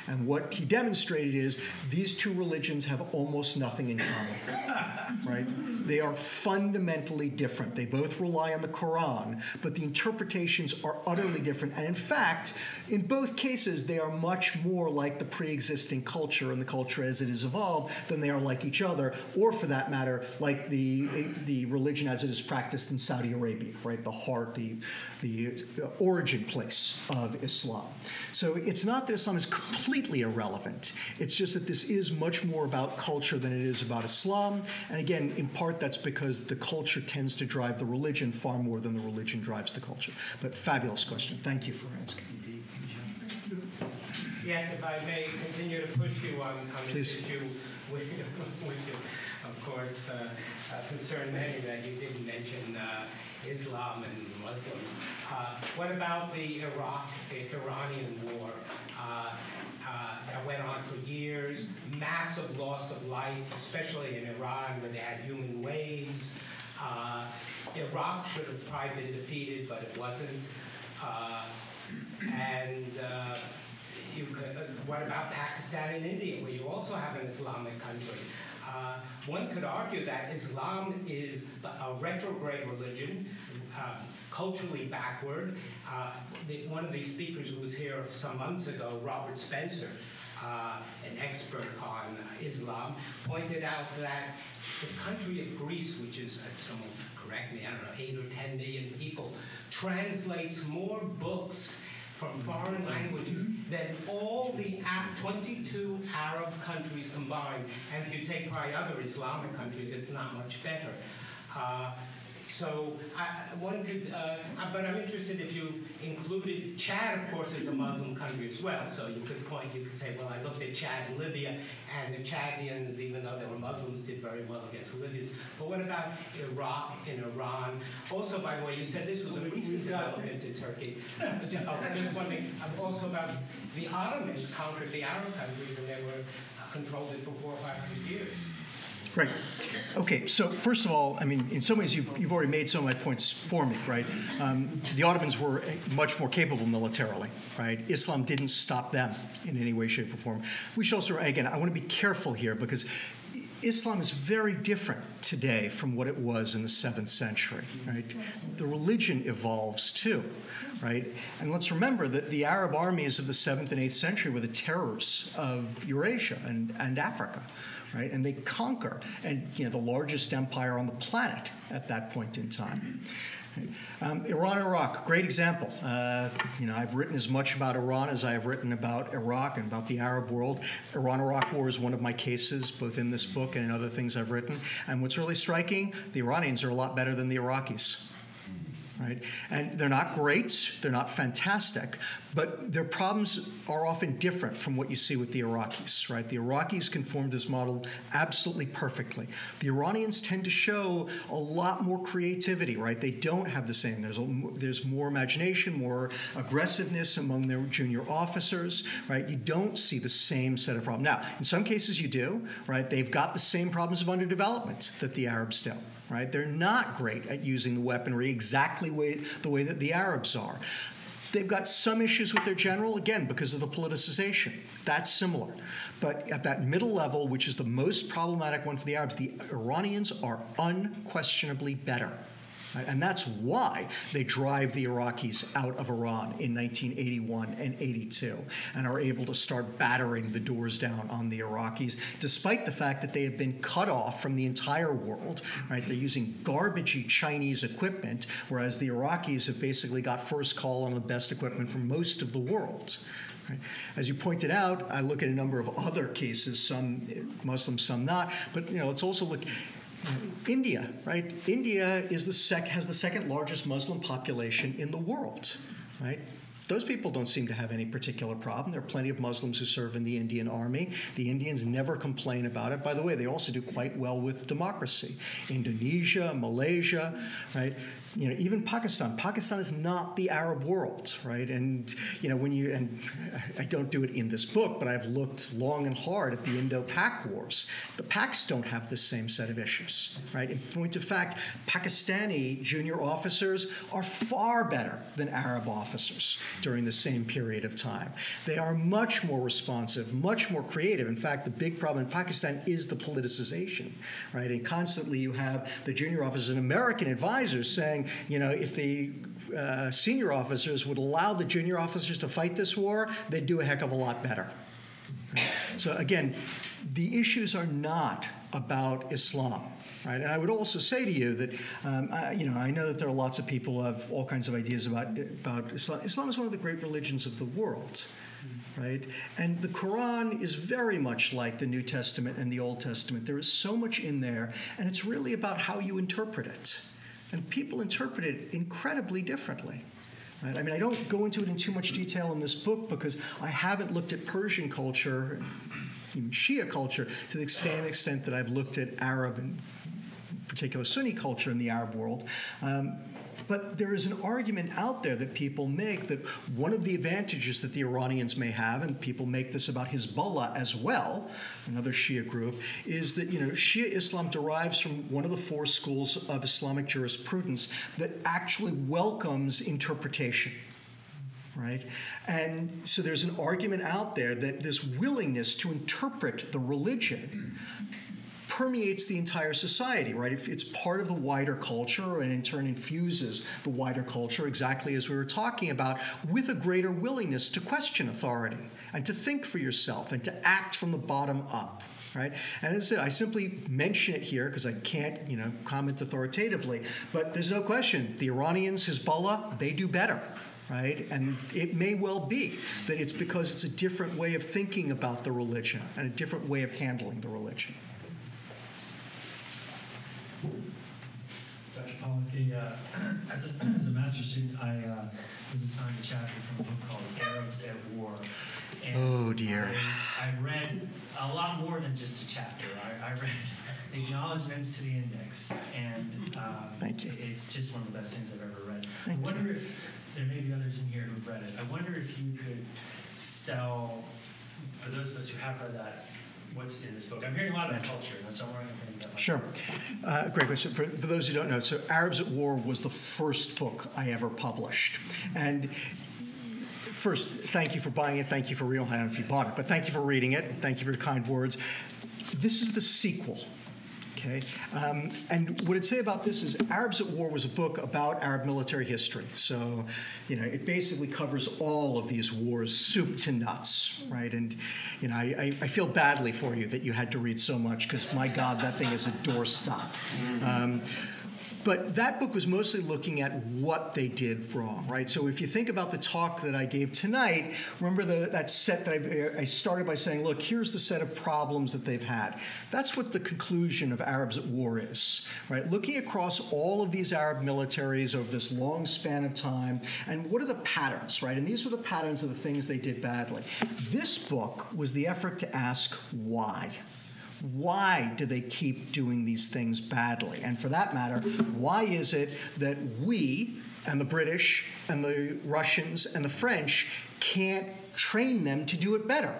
And what he demonstrated is these two religions have almost nothing in common, right? They are fundamentally different. They both rely on the Quran, but the interpretations are utterly different. And in fact, in both cases, they are much more like the pre existing culture and the culture as it has evolved than they are like each other, or for that matter, like the, the religion as it is practiced in Saudi Arabia, right? The heart, the, the origin place of Islam. So it's not that Islam is completely irrelevant. It's just that this is much more about culture than it is about Islam. And again, in part, that's because the culture tends to drive the religion far more than the religion drives the culture. But fabulous question. Thank you for asking. Yes, if I may continue to push you on, on this issue, which, which of course uh, uh, concern many that you didn't mention uh, Islam and Muslims. Uh, what about the Iraq, the Iranian war? Uh, uh, that went on for years, massive loss of life, especially in Iran where they had human waves. Uh, Iraq should have probably been defeated, but it wasn't. Uh, and you could, what about Pakistan and India, where you also have an Islamic country? Uh, one could argue that Islam is a retrograde religion, uh, culturally backward. Uh, the, one of the speakers who was here some months ago, Robert Spencer, uh, an expert on Islam, pointed out that the country of Greece, which is, if someone correct me, I don't know, eight or 10 million people, translates more books from foreign languages than all the 22 Arab countries combined. And if you take probably other Islamic countries, it's not much better. Uh, so I, one could, uh, but I'm interested if you included Chad, of course, is a Muslim country as well. So you could point, you could say, well, I looked at Chad and Libya, and the Chadians, even though they were Muslims, did very well against the Libyans. But what about Iraq and Iran? Also, by the way, you said this was a recent development in Turkey. Oh, just one thing. Also about the Ottomans conquered the Arab countries, and they were uh, controlled it for four or five hundred years. Great. Okay, so first of all, I mean, in some ways, you've, you've already made some of my points for me, right? Um, the Ottomans were eh, much more capable militarily, right? Islam didn't stop them in any way, shape, or form. We should also, again, I want to be careful here because Islam is very different today from what it was in the seventh century, right? The religion evolves too, right? And let's remember that the Arab armies of the seventh and eighth century were the terrors of Eurasia and, and Africa, right? And they conquer, and you know, the largest empire on the planet at that point in time. Um, Iran, Iraq, great example. Uh, you know, I've written as much about Iran as I have written about Iraq and about the Arab world. Iran-Iraq war is one of my cases, both in this book and in other things I've written. And what's really striking, the Iranians are a lot better than the Iraqis right? And they're not great, they're not fantastic, but their problems are often different from what you see with the Iraqis, right? The Iraqis conform to this model absolutely perfectly. The Iranians tend to show a lot more creativity, right? They don't have the same. There's a, there's more imagination, more aggressiveness among their junior officers, right? You don't see the same set of problems. Now, in some cases you do, right? They've got the same problems of underdevelopment that the Arabs do right? They're not great at using the weaponry exactly way, the way that the Arabs are. They've got some issues with their general, again, because of the politicization. That's similar. But at that middle level, which is the most problematic one for the Arabs, the Iranians are unquestionably better. And that's why they drive the Iraqis out of Iran in 1981 and 82 and are able to start battering the doors down on the Iraqis, despite the fact that they have been cut off from the entire world. Right? They're using garbagey Chinese equipment, whereas the Iraqis have basically got first call on the best equipment from most of the world. As you pointed out, I look at a number of other cases, some Muslims, some not, but you know, let's also look India, right? India is the sec- has the second largest Muslim population in the world, right? Those people don't seem to have any particular problem. There are plenty of Muslims who serve in the Indian army. The Indians never complain about it. By the way, they also do quite well with democracy. Indonesia, Malaysia, right? You know, even Pakistan. Pakistan is not the Arab world, right? And you know, when you and I don't do it in this book, but I've looked long and hard at the Indo-Pak wars. The Paks don't have the same set of issues, right? In point of fact, Pakistani junior officers are far better than Arab officers during the same period of time. They are much more responsive, much more creative. In fact, the big problem in Pakistan is the politicization, right? And constantly you have the junior officers and American advisors saying you know, if the uh, senior officers would allow the junior officers to fight this war, they'd do a heck of a lot better. So again, the issues are not about Islam. Right? And I would also say to you that, um, I, you know, I know that there are lots of people who have all kinds of ideas about, about Islam. Islam is one of the great religions of the world right? And the Quran is very much like the New Testament and the Old Testament. There is so much in there, and it's really about how you interpret it. And people interpret it incredibly differently. Right? I mean, I don't go into it in too much detail in this book because I haven't looked at Persian culture, even Shia culture, to the extent, extent that I've looked at Arab and particular Sunni culture in the Arab world. Um, but there is an argument out there that people make that one of the advantages that the Iranians may have, and people make this about Hezbollah as well, another Shia group, is that you know Shia Islam derives from one of the four schools of Islamic jurisprudence that actually welcomes interpretation right? And so there's an argument out there that this willingness to interpret the religion permeates the entire society, right? If it's part of the wider culture and in turn infuses the wider culture, exactly as we were talking about, with a greater willingness to question authority and to think for yourself and to act from the bottom up. Right? And as I said, I simply mention it here because I can't, you know, comment authoritatively. But there's no question, the Iranians, Hezbollah, they do better right? And it may well be that it's because it's a different way of thinking about the religion and a different way of handling the religion. Dr. Pollack, the, uh, as, a, as a master's student, I uh, was assigned a chapter from a book called Arabs at War. And oh dear. I, I, read a lot more than just a chapter. I, I read acknowledgments to the index, and um, Thank you. it's just one of the best things I've ever read. Thank I wonder you. if there may be others in here who've read it. I wonder if you could sell, for those of us who have read that, what's in this book? I'm hearing a lot about culture, and so I'm wondering if that might Sure. Uh, great question. For, for those who don't know, so Arabs at War was the first book I ever published. And first, thank you for buying it. Thank you for real. I don't know if you bought it, but thank you for reading it. Thank you for your kind words. This is the sequel Okay, um, and what I'd say about this is Arabs at War was a book about Arab military history. So, you know, it basically covers all of these wars, soup to nuts, right? And, you know, I, I feel badly for you that you had to read so much because, my God, that thing is a doorstop. Um, but that book was mostly looking at what they did wrong, right? So if you think about the talk that I gave tonight, remember the, that set that I, I started by saying, look, here's the set of problems that they've had. That's what the conclusion of Arabs at War is, right? Looking across all of these Arab militaries over this long span of time, and what are the patterns, right? And these were the patterns of the things they did badly. This book was the effort to ask why. Why do they keep doing these things badly? And for that matter, why is it that we and the British and the Russians and the French can't train them to do it better?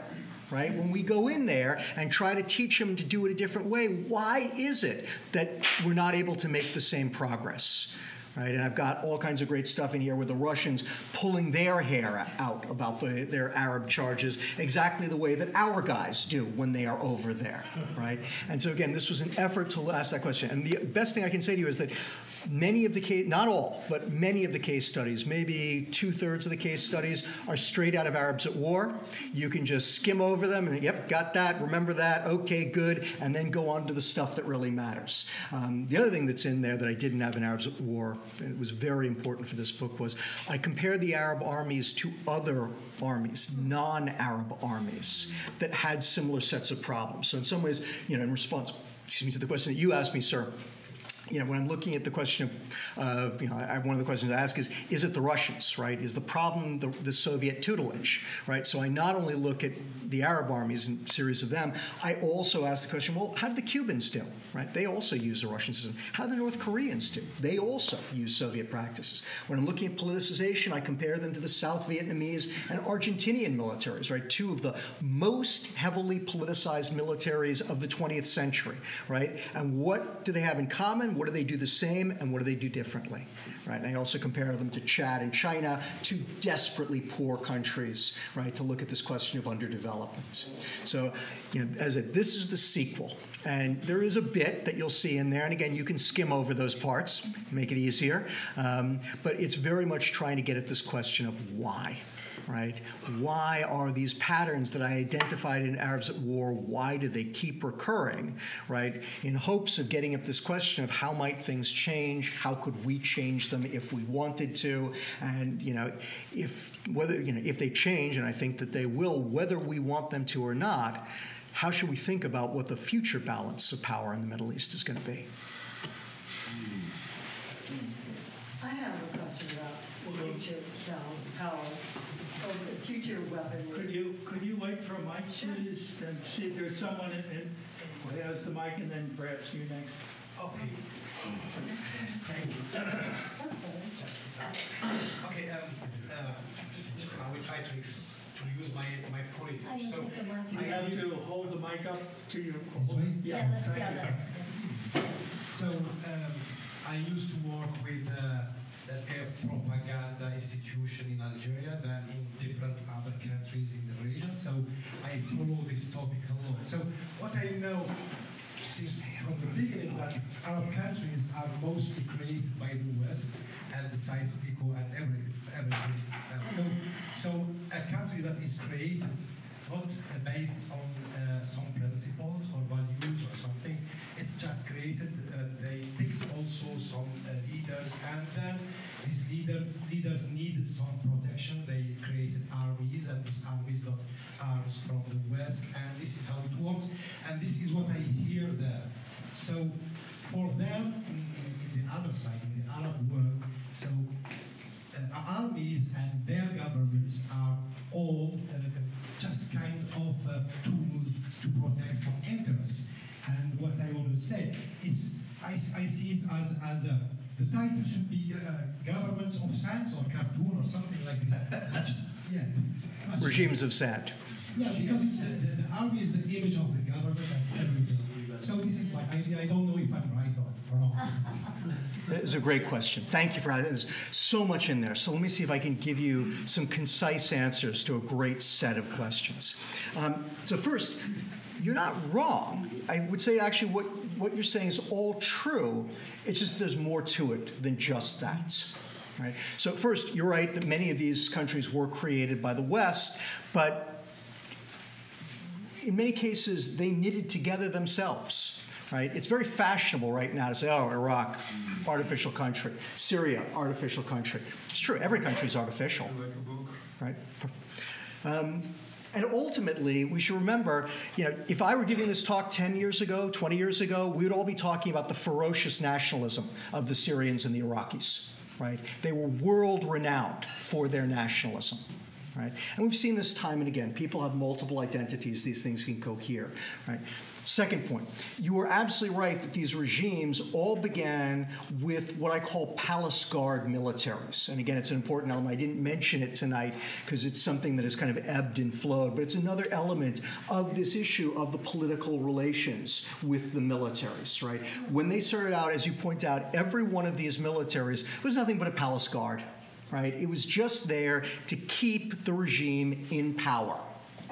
Right? When we go in there and try to teach them to do it a different way, why is it that we're not able to make the same progress? Right? And I've got all kinds of great stuff in here with the Russians pulling their hair out about the, their Arab charges exactly the way that our guys do when they are over there, right? And so again, this was an effort to ask that question. And the best thing I can say to you is that many of the case, not all, but many of the case studies, maybe two thirds of the case studies, are straight out of Arabs at War. You can just skim over them and yep, got that, remember that, okay, good, and then go on to the stuff that really matters. Um, the other thing that's in there that I didn't have in Arabs at War, and it was very important for this book, was I compared the Arab armies to other armies, non-Arab armies, that had similar sets of problems. So in some ways, you know, in response, excuse me, to the question that you asked me, sir, you know, when I'm looking at the question of, you know, I, one of the questions I ask is, is it the Russians, right? Is the problem the, the Soviet tutelage, right? So I not only look at the Arab armies and series of them, I also ask the question, well, how did the Cubans do, right? They also use the Russian system. How did the North Koreans do? They also use Soviet practices. When I'm looking at politicization, I compare them to the South Vietnamese and Argentinian militaries, right? Two of the most heavily politicized militaries of the 20th century, right? And what do they have in common? What do they do the same, and what do they do differently? Right. And I also compare them to Chad and China, two desperately poor countries, right, to look at this question of underdevelopment. So, you know, as a, this is the sequel. And there is a bit that you'll see in there, and again, you can skim over those parts, make it easier. Um, but it's very much trying to get at this question of why right? Why are these patterns that I identified in Arabs at War, why do they keep recurring, right? In hopes of getting at this question of how might things change, how could we change them if we wanted to, and you know, if whether you know if they change, and I think that they will, whether we want them to or not. How should we think about what the future balance of power in the Middle East is going to be? Hmm. I have a question about the future balance of power, or the future weaponry. Could you, could you wait for a mic, please, and see if there's someone in, in, who has the mic, and then perhaps you next? Okay. Thank you. That's. Okay, um, uh, I will try to, ex- to use my, my point. So, think the mic You have to hold the mic up to your, This way? yeah, thank yeah, you. so um, I used to work with, uh, let's say, a propaganda institution in Algeria than in different other countries in the region. So I follow this topic a lot. So what I know since from the beginning that Arab countries are mostly created by the West and the science people and everything. everything. So, so a country that is created not uh, based on uh, some principles or values or something, it's just created. Uh, they picked also some uh, leaders, and then these leader, leaders needed some protection. They created armies, and these armies got arms from the West, and this is how it works. And this is what I hear there. So for them, in, in the other side, in the Arab world, so uh, armies and their governments are all uh, kind of uh, tools to protect some interests. And what I always say is, I, I see it as, as a, the title should be uh, Governments of Sand or Cartoon or something like that. Yeah. Regimes of sand. Yeah, because it's, uh, the, the army is the image of the government and everything. So this is my idea. I don't know if I'm right. It's a great question. Thank you for that. There's so much in there. So let me see if I can give you some concise answers to a great set of questions. Um, so first, you're not wrong. I would say actually what, what you're saying is all true. It's just there's more to it than just that. Right? So first, you're right that many of these countries were created by the West, but in many cases, they knitted together themselves. Right? It's very fashionable right now to say, oh, Iraq, artificial country. Syria, artificial country. It's true, every country is artificial, right? Um, and ultimately, we should remember, you know, if I were giving this talk 10 years ago, 20 years ago, we would all be talking about the ferocious nationalism of the Syrians and the Iraqis, right? They were world renowned for their nationalism. Right? And we've seen this time and again. People have multiple identities, these things can cohere. Right? Second point, you are absolutely right that these regimes all began with what I call palace guard militaries. And again, it's an important element. I didn't mention it tonight because it's something that has kind of ebbed and flowed, but it's another element of this issue of the political relations with the militaries, right? When they started out, as you point out, every one of these militaries was nothing but a palace guard, right? It was just there to keep the regime in power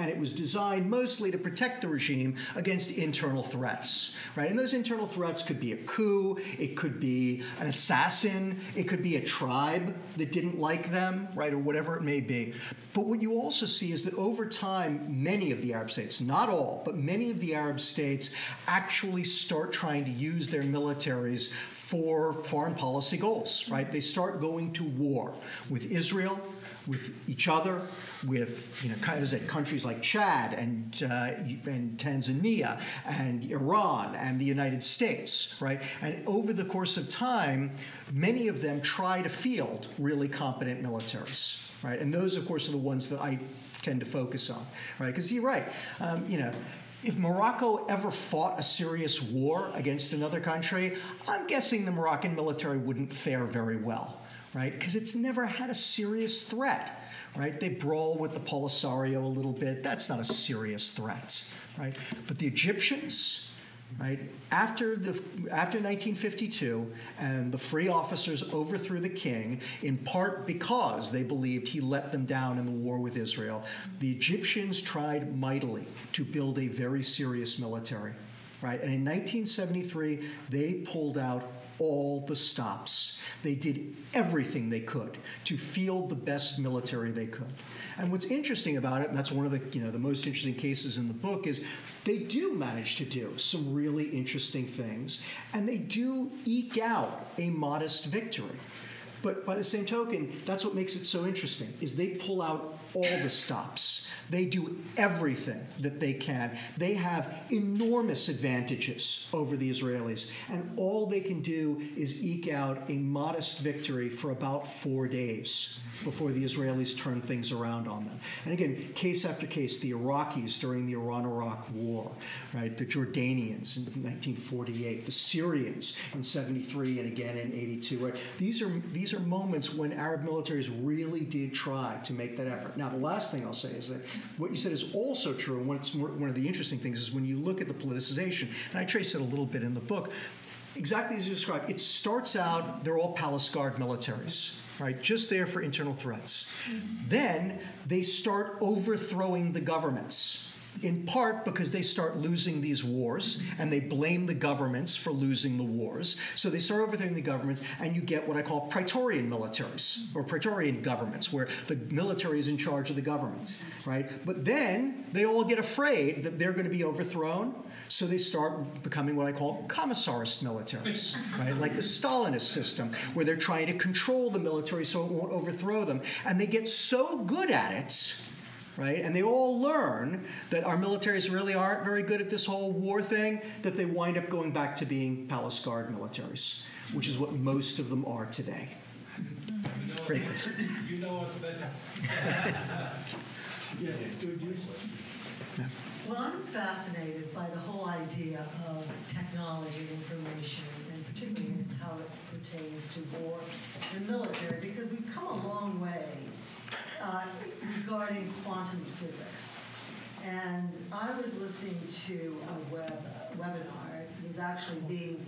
and it was designed mostly to protect the regime against internal threats, right? And those internal threats could be a coup, it could be an assassin, it could be a tribe that didn't like them, right, or whatever it may be. But what you also see is that over time, many of the Arab states, not all, but many of the Arab states actually start trying to use their militaries for foreign policy goals, right? They start going to war with Israel, with each other, with you know, kind of countries like Chad and, uh, and Tanzania and Iran and the United States, right? And over the course of time, many of them try to field really competent militaries, right? And those, of course, are the ones that I tend to focus on, right? Because you're right, um, you know. If Morocco ever fought a serious war against another country, I'm guessing the Moroccan military wouldn't fare very well right? Because it's never had a serious threat, right? They brawl with the Polisario a little bit. That's not a serious threat, right? But the Egyptians, right after the after 1952 and the free officers overthrew the king in part because they believed he let them down in the war with Israel the Egyptians tried mightily to build a very serious military right and in 1973 they pulled out all the stops. They did everything they could to field the best military they could. And what's interesting about it, and that's one of the you know the most interesting cases in the book, is they do manage to do some really interesting things, and they do eke out a modest victory. But by the same token, that's what makes it so interesting is they pull out all the stops. They do everything that they can. They have enormous advantages over the Israelis, and all they can do is eke out a modest victory for about four days before the Israelis turn things around on them. And again, case after case, the Iraqis during the Iran-Iraq War, right? The Jordanians in 1948, the Syrians in 73 and again in 82, right? These are these are moments when Arab militaries really did try to make that effort. Now, the last thing I'll say is that what you said is also true, and what's more, one of the interesting things is when you look at the politicization, and I trace it a little bit in the book, exactly as you described, it starts out, they're all palace guard militaries right? Just there for internal threats. Mm-hmm. Then they start overthrowing the governments in part because they start losing these wars and they blame the governments for losing the wars. So they start overthrowing the governments, and you get what I call Praetorian militaries or Praetorian governments, where the military is in charge of the government, right? But then they all get afraid that they're going to be overthrown. So they start becoming what I call commissarist militaries, right? Like the Stalinist system, where they're trying to control the military so it won't overthrow them. And they get so good at it right? And they all learn that our militaries really aren't very good at this whole war thing, that they wind up going back to being palace guard militaries, which is what most of them are today. You know, Great You know us better. yes, Well, I'm fascinated by the whole idea of technology and information, and particularly how it pertains to war and military, because we've come a long way uh, regarding quantum physics. And I was listening to a web webinar. It was actually being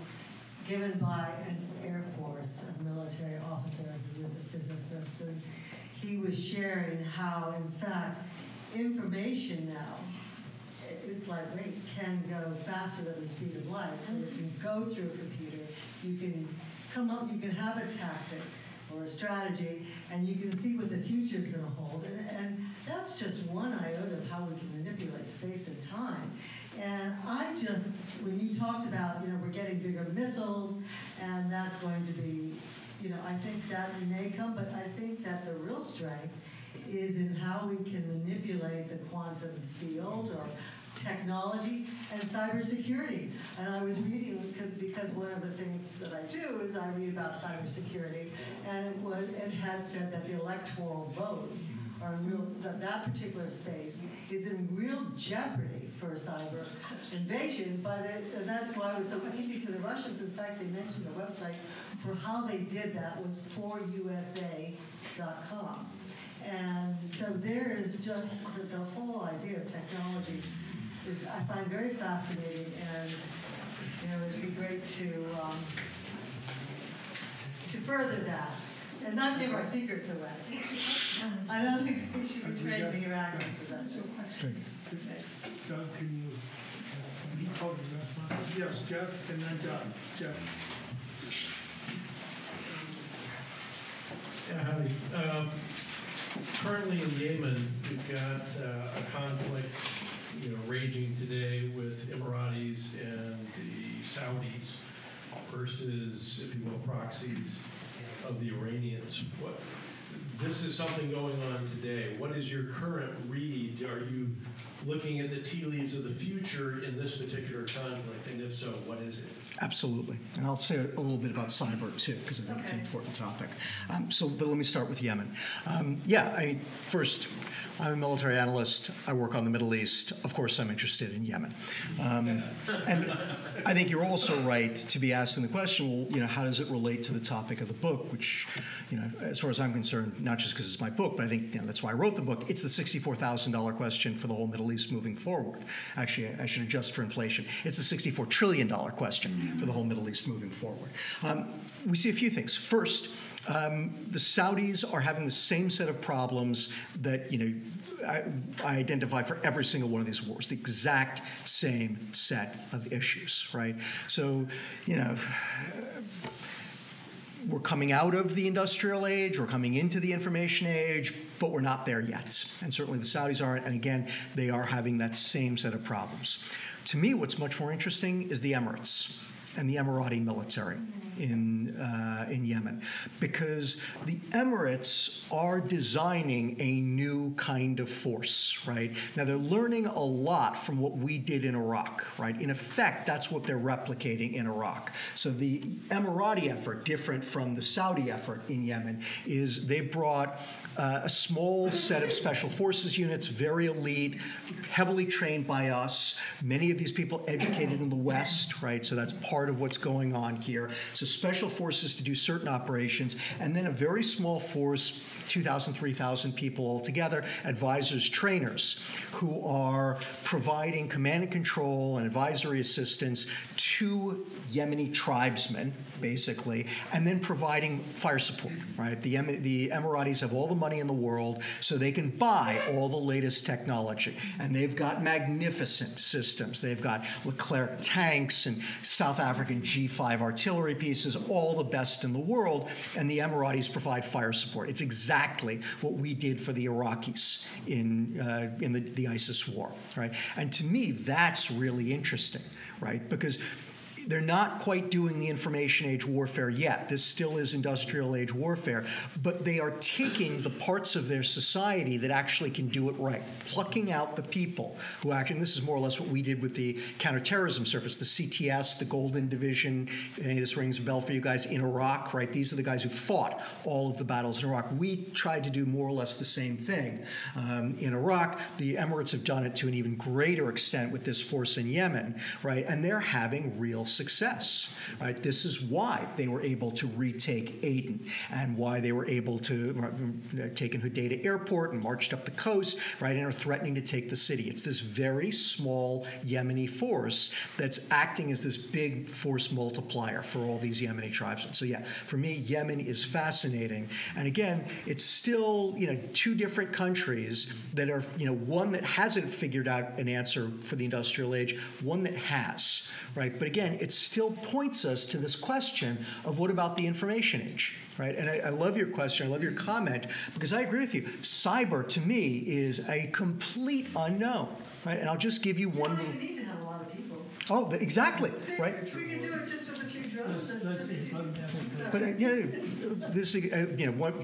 given by an Air Force a military officer who was a physicist. And he was sharing how, in fact, information now, it's like, wait, can go faster than the speed of light. So if you go through a computer, you can come up, you can have a tactic or a strategy, and you can see what the future is going to hold. And, and that's just one iota of how we can manipulate space and time. And I just, when you talked about, you know, we're getting bigger missiles, and that's going to be, you know, I think that may come, but I think that the real strength is in how we can manipulate the quantum field or technology and cybersecurity. And I was reading, because, one of the things that I do is I read about cybersecurity, and it was, it had said that the electoral votes are real, that that particular space is in real jeopardy for cyber invasion, but it, and that's why it was so easy for the Russians. In fact, they mentioned the website for how they did that was forusa.com. And so there is just the, the whole idea of technology is I find very fascinating, and you know it'd be great to um, to further that and not give our secrets away. I don't think we should betray the Iraqis with that. Doug, can you, uh, you? Yes, Jeff, and then John. Jeff. Yeah, howdy. Um, Currently in Yemen, we've got uh, a conflict, you know, raging today with Emiratis and the Saudis versus, if you will, proxies of the Iranians. What, this is something going on today. What is your current read? Are you looking at the tea leaves of the future in this particular conflict? And if so, what is it? Absolutely. And I'll say a little bit about cyber too, because I think it's an important topic. Um, so, but let me start with Yemen. Um, yeah, I first, I'm a military analyst. I work on the Middle East. Of course, I'm interested in Yemen. Um, and I think you're also right to be asking the question, well, you know, how does it relate to the topic of the book, which, you know, as far as I'm concerned, not just because it's my book, but I think you know, that's why I wrote the book. It's the $64,000 question for the whole Middle East moving forward. Actually, I should adjust for inflation. It's a $64 trillion question for the whole Middle East moving forward. Um, we see a few things. First, um, the Saudis are having the same set of problems that you know I, I identify for every single one of these wars. The exact same set of issues, right? So, you know, we're coming out of the industrial age, we're coming into the information age, but we're not there yet. And certainly the Saudis aren't. And again, they are having that same set of problems. To me, what's much more interesting is the Emirates and the Emirati military in, uh, in Yemen, because the Emirates are designing a new kind of force, right? Now, they're learning a lot from what we did in Iraq, right? In effect, that's what they're replicating in Iraq. So the Emirati effort, different from the Saudi effort in Yemen, is they brought uh, a small set of special forces units, very elite, heavily trained by us. Many of these people educated in the West, right? So that's part of what's going on here. So special forces to do certain operations, and then a very small force, 2,000, 3,000 people altogether, advisors, trainers, who are providing command and control and advisory assistance to Yemeni tribesmen, basically, and then providing fire support, right? The, the Emiratis have all the money in the world, so they can buy all the latest technology. And they've got magnificent systems. They've got Leclerc tanks and South African G5 artillery pieces, all the best in the world, and the Emiratis provide fire support. It's exactly what we did for the Iraqis in, uh, in the, the ISIS war, right? And to me, that's really interesting, right? Because they're not quite doing the information age warfare yet. This still is industrial age warfare, but they are taking the parts of their society that actually can do it right, plucking out the people who act. And this is more or less what we did with the counterterrorism service, the CTS, the Golden Division. Any of this rings a bell for you guys in Iraq, right? These are the guys who fought all of the battles in Iraq. We tried to do more or less the same thing um, in Iraq. The Emirates have done it to an even greater extent with this force in Yemen, right? And they're having real success, right? This is why they were able to retake Aden and why they were able to uh, take in Hodeidah Airport and marched up the coast, right, and are threatening to take the city. It's this very small Yemeni force that's acting as this big force multiplier for all these Yemeni tribes. So yeah, for me, Yemen is fascinating. And again, it's still, you know, two different countries that are, you know, one that hasn't figured out an answer for the industrial age, one that has, right? But again, it still points us to this question of what about the information age, right? And I, I love your question, I love your comment, because I agree with you. Cyber, to me, is a complete unknown, right? And I'll just give you You one little. need to have a lot of people. Oh, exactly, right? We could do it just with a few drones and Let's- But uh, you know, this is uh, you know what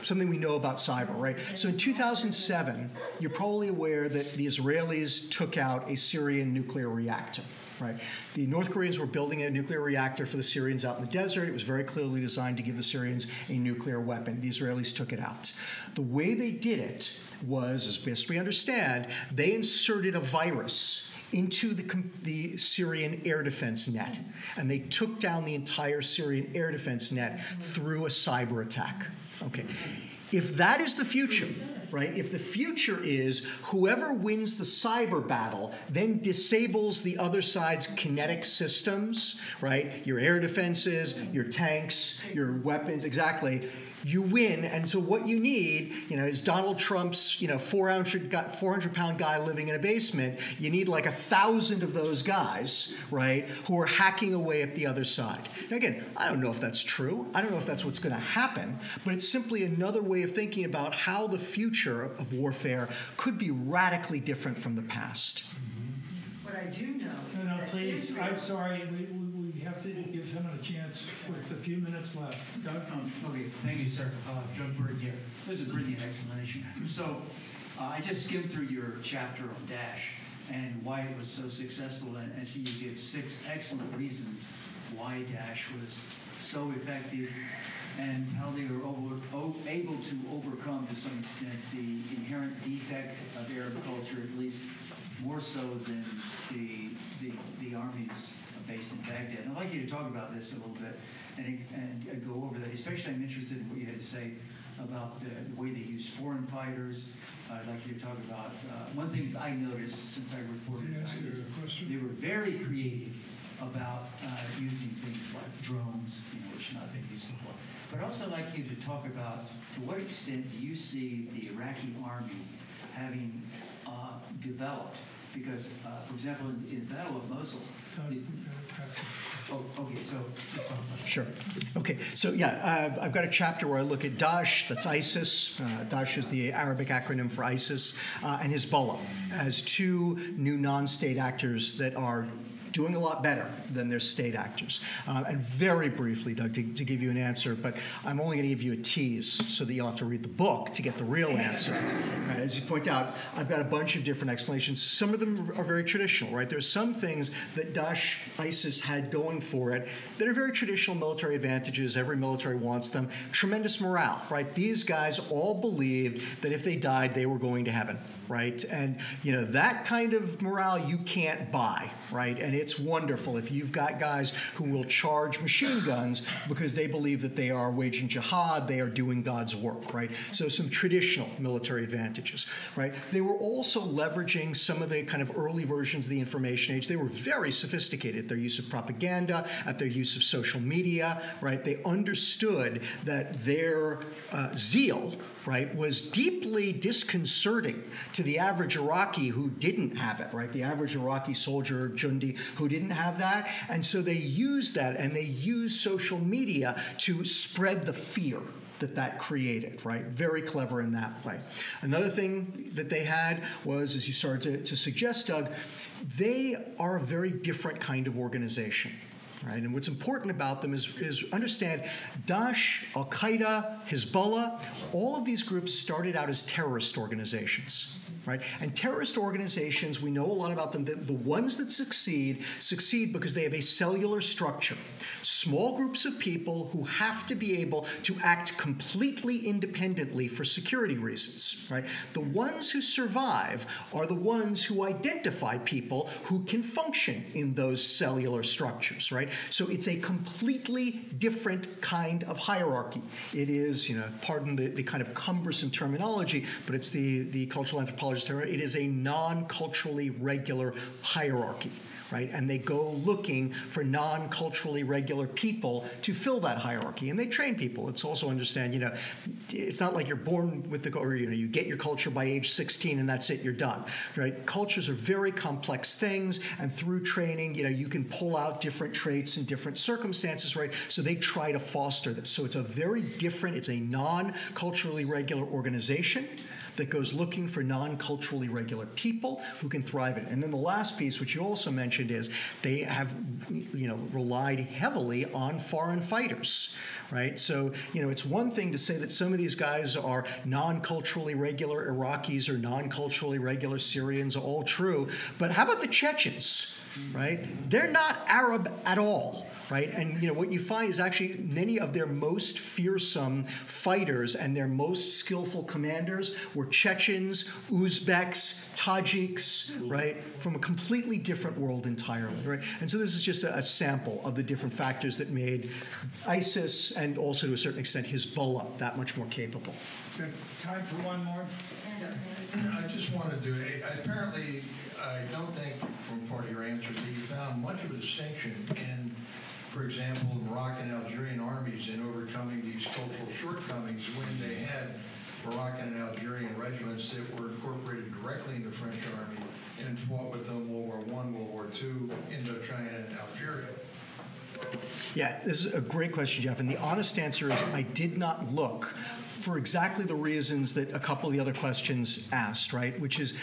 something we know about cyber, right? So in 2007, you're probably aware that the Israelis took out a Syrian nuclear reactor. Right. The North Koreans were building a nuclear reactor for the Syrians out in the desert. It was very clearly designed to give the Syrians a nuclear weapon. The Israelis took it out. The way they did it was, as best we understand, they inserted a virus into the, the Syrian air defense net. And they took down the entire Syrian air defense net through a cyber attack. Okay. If that is the future, right, if the future is whoever wins the cyber battle then disables the other side's kinetic systems, right, your air defenses, your tanks, your weapons, exactly, you win. And so what you need, you know, is Donald Trump's, you know, 400 400 pound guy living in a basement. You need like a thousand of those guys, right, who are hacking away at the other side. Now, again, I don't know if that's true. I don't know if that's what's going to happen, but it's simply another way of thinking about how the future of warfare could be radically different from the past. Mm-hmm. What I do know No, is no, that please, Israel- I'm sorry, we, we, we have to give someone a chance with a few minutes left. Doug? Um, Okay, thank you, sir. Uh, Doug Bird here. This is a brilliant explanation. So, uh, I just skimmed through your chapter on Daesh and why it was so successful, and I see you give six excellent reasons why Daesh was so effective and how they were over, able to overcome, to some extent, the inherent defect of Arab culture, at least more so than the, the, the armies based in Baghdad. And I'd like you to talk about this a little bit and, and go over that. Especially, I'm interested in what you had to say about the, the way they use foreign fighters. I'd like you to talk about uh, one thing that I noticed since I reported back is they were very creative about uh, using things like drones, you know, which not been used before. But I'd also like you to talk about to what extent do you see the Iraqi army having uh, developed? Because, uh, for example, in, in the Battle of Mosul, Doug, the- oh, okay, so just talk about that. Sure. Okay, so yeah, uh, I've got a chapter where I look at Daesh, that's ISIS. Uh, Daesh is the Arabic acronym for ISIS, uh, and Hezbollah as two new non state actors that are doing a lot better than their state actors. Uh, and very briefly, Doug, to, to give you an answer, but I'm only going to give you a tease so that you'll have to read the book to get the real answer. Right, as you point out, I've got a bunch of different explanations. Some of them are very traditional, right? There's some things that Daesh, ISIS had going for it that are very traditional military advantages. Every military wants them. Tremendous morale, right? These guys all believed that if they died, they were going to heaven, right? And you know that kind of morale you can't buy, right? And it's wonderful if you've got guys who will charge machine guns because they believe that they are waging jihad, they are doing God's work, right? So some traditional military advantages, right? They were also leveraging some of the kind of early versions of the information age. They were very sophisticated at their use of propaganda, at their use of social media, right? They understood that their uh, zeal right, was deeply disconcerting to the average Iraqi who didn't have it, right? The average Iraqi soldier, Jundi, who didn't have that. And so they used that and they used social media to spread the fear that that created, right? Very clever in that way. Another thing that they had was, as you started to, to suggest, Doug, they are a very different kind of organization. Right? And what's important about them is, is understand Daesh, Al Qaeda, Hezbollah, all of these groups started out as terrorist organizations. Right? And terrorist organizations, we know a lot about them. The, the ones that succeed, succeed because they have a cellular structure. Small groups of people who have to be able to act completely independently for security reasons. Right? The ones who survive are the ones who identify people who can function in those cellular structures. Right? So it's a completely different kind of hierarchy. It is, you know, pardon the, the kind of cumbersome terminology, but it's the, the cultural anthropologist. It is a non-culturally regular hierarchy right? And they go looking for non-culturally regular people to fill that hierarchy, and they train people. It's also understand, you know, it's not like you're born with the or you know you get your culture by age 16 and that's it, you're done, right? Cultures are very complex things, and through training, you know, you can pull out different traits in different circumstances, right? So they try to foster this. So it's a very different. It's a non-culturally regular organization that goes looking for non-culturally regular people who can thrive in. it. And then the last piece, which you also mentioned, is they have, you know, relied heavily on foreign fighters, right? So, you know, it's one thing to say that some of these guys are non-culturally regular Iraqis or non-culturally regular Syrians, all true. But how about the Chechens? Right? They're not Arab at all, right? And you know what you find is actually many of their most fearsome fighters and their most skillful commanders were Chechens, Uzbeks, Tajiks, right? From a completely different world entirely, right? And so this is just a, a sample of the different factors that made ISIS and also to a certain extent Hezbollah that much more capable. Good. Time for one more. I just wanted to, apparently, I don't think from part of your answers that you found much of a distinction in, for example, the Moroccan Algerian armies in overcoming these cultural shortcomings when they had Moroccan and Algerian regiments that were incorporated directly in the French army and fought with them World War I, World War II, Indochina, and Algeria. Yeah, this is a great question, Jeff. And the honest answer is I did not look for exactly the reasons that a couple of the other questions asked, right? Which is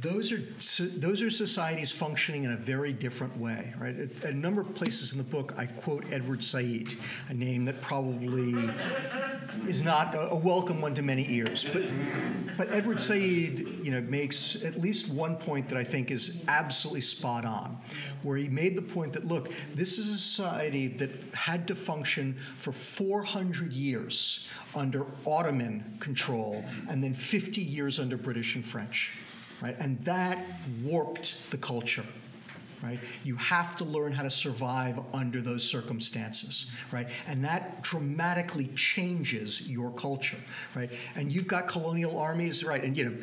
those are those are societies functioning in a very different way, right? At, a number of places in the book, I quote Edward Said, a name that probably is not a, a welcome one to many ears, but but Edward Said, you know, makes at least one point that I think is absolutely spot on, where he made the point that look, this is a society that had to function for 400 years under Ottoman control and then 50 years under British and French right? And that warped the culture. Right? You have to learn how to survive under those circumstances, right? And that dramatically changes your culture, right? And you've got colonial armies, right? And you know,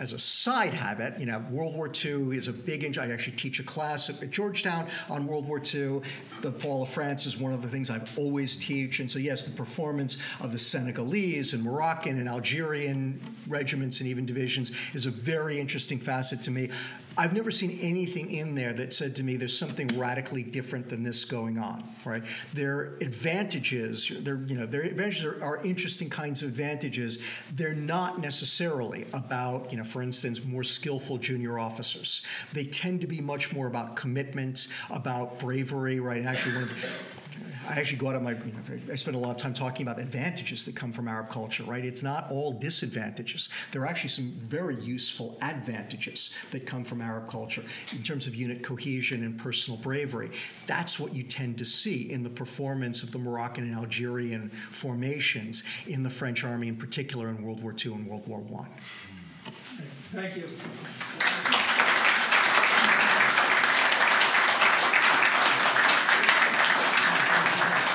as a side habit, you know, World War II is a big. I actually teach a class at Georgetown on World War II. The fall of France is one of the things I've always teach. And so, yes, the performance of the Senegalese and Moroccan and Algerian regiments and even divisions is a very interesting facet to me. I've never seen anything in there that said to me there's something radically different than this going on, right? Their advantages, their, you know, their advantages are, are interesting kinds of advantages. They're not necessarily about, you know, for instance, more skillful junior officers. They tend to be much more about commitment, about bravery, right? Actually, one of I actually go out of my, you know, I spend a lot of time talking about advantages that come from Arab culture, right? It's not all disadvantages. There are actually some very useful advantages that come from Arab culture in terms of unit cohesion and personal bravery. That's what you tend to see in the performance of the Moroccan and Algerian formations in the French army, in particular in World War II and World War I. Thank you.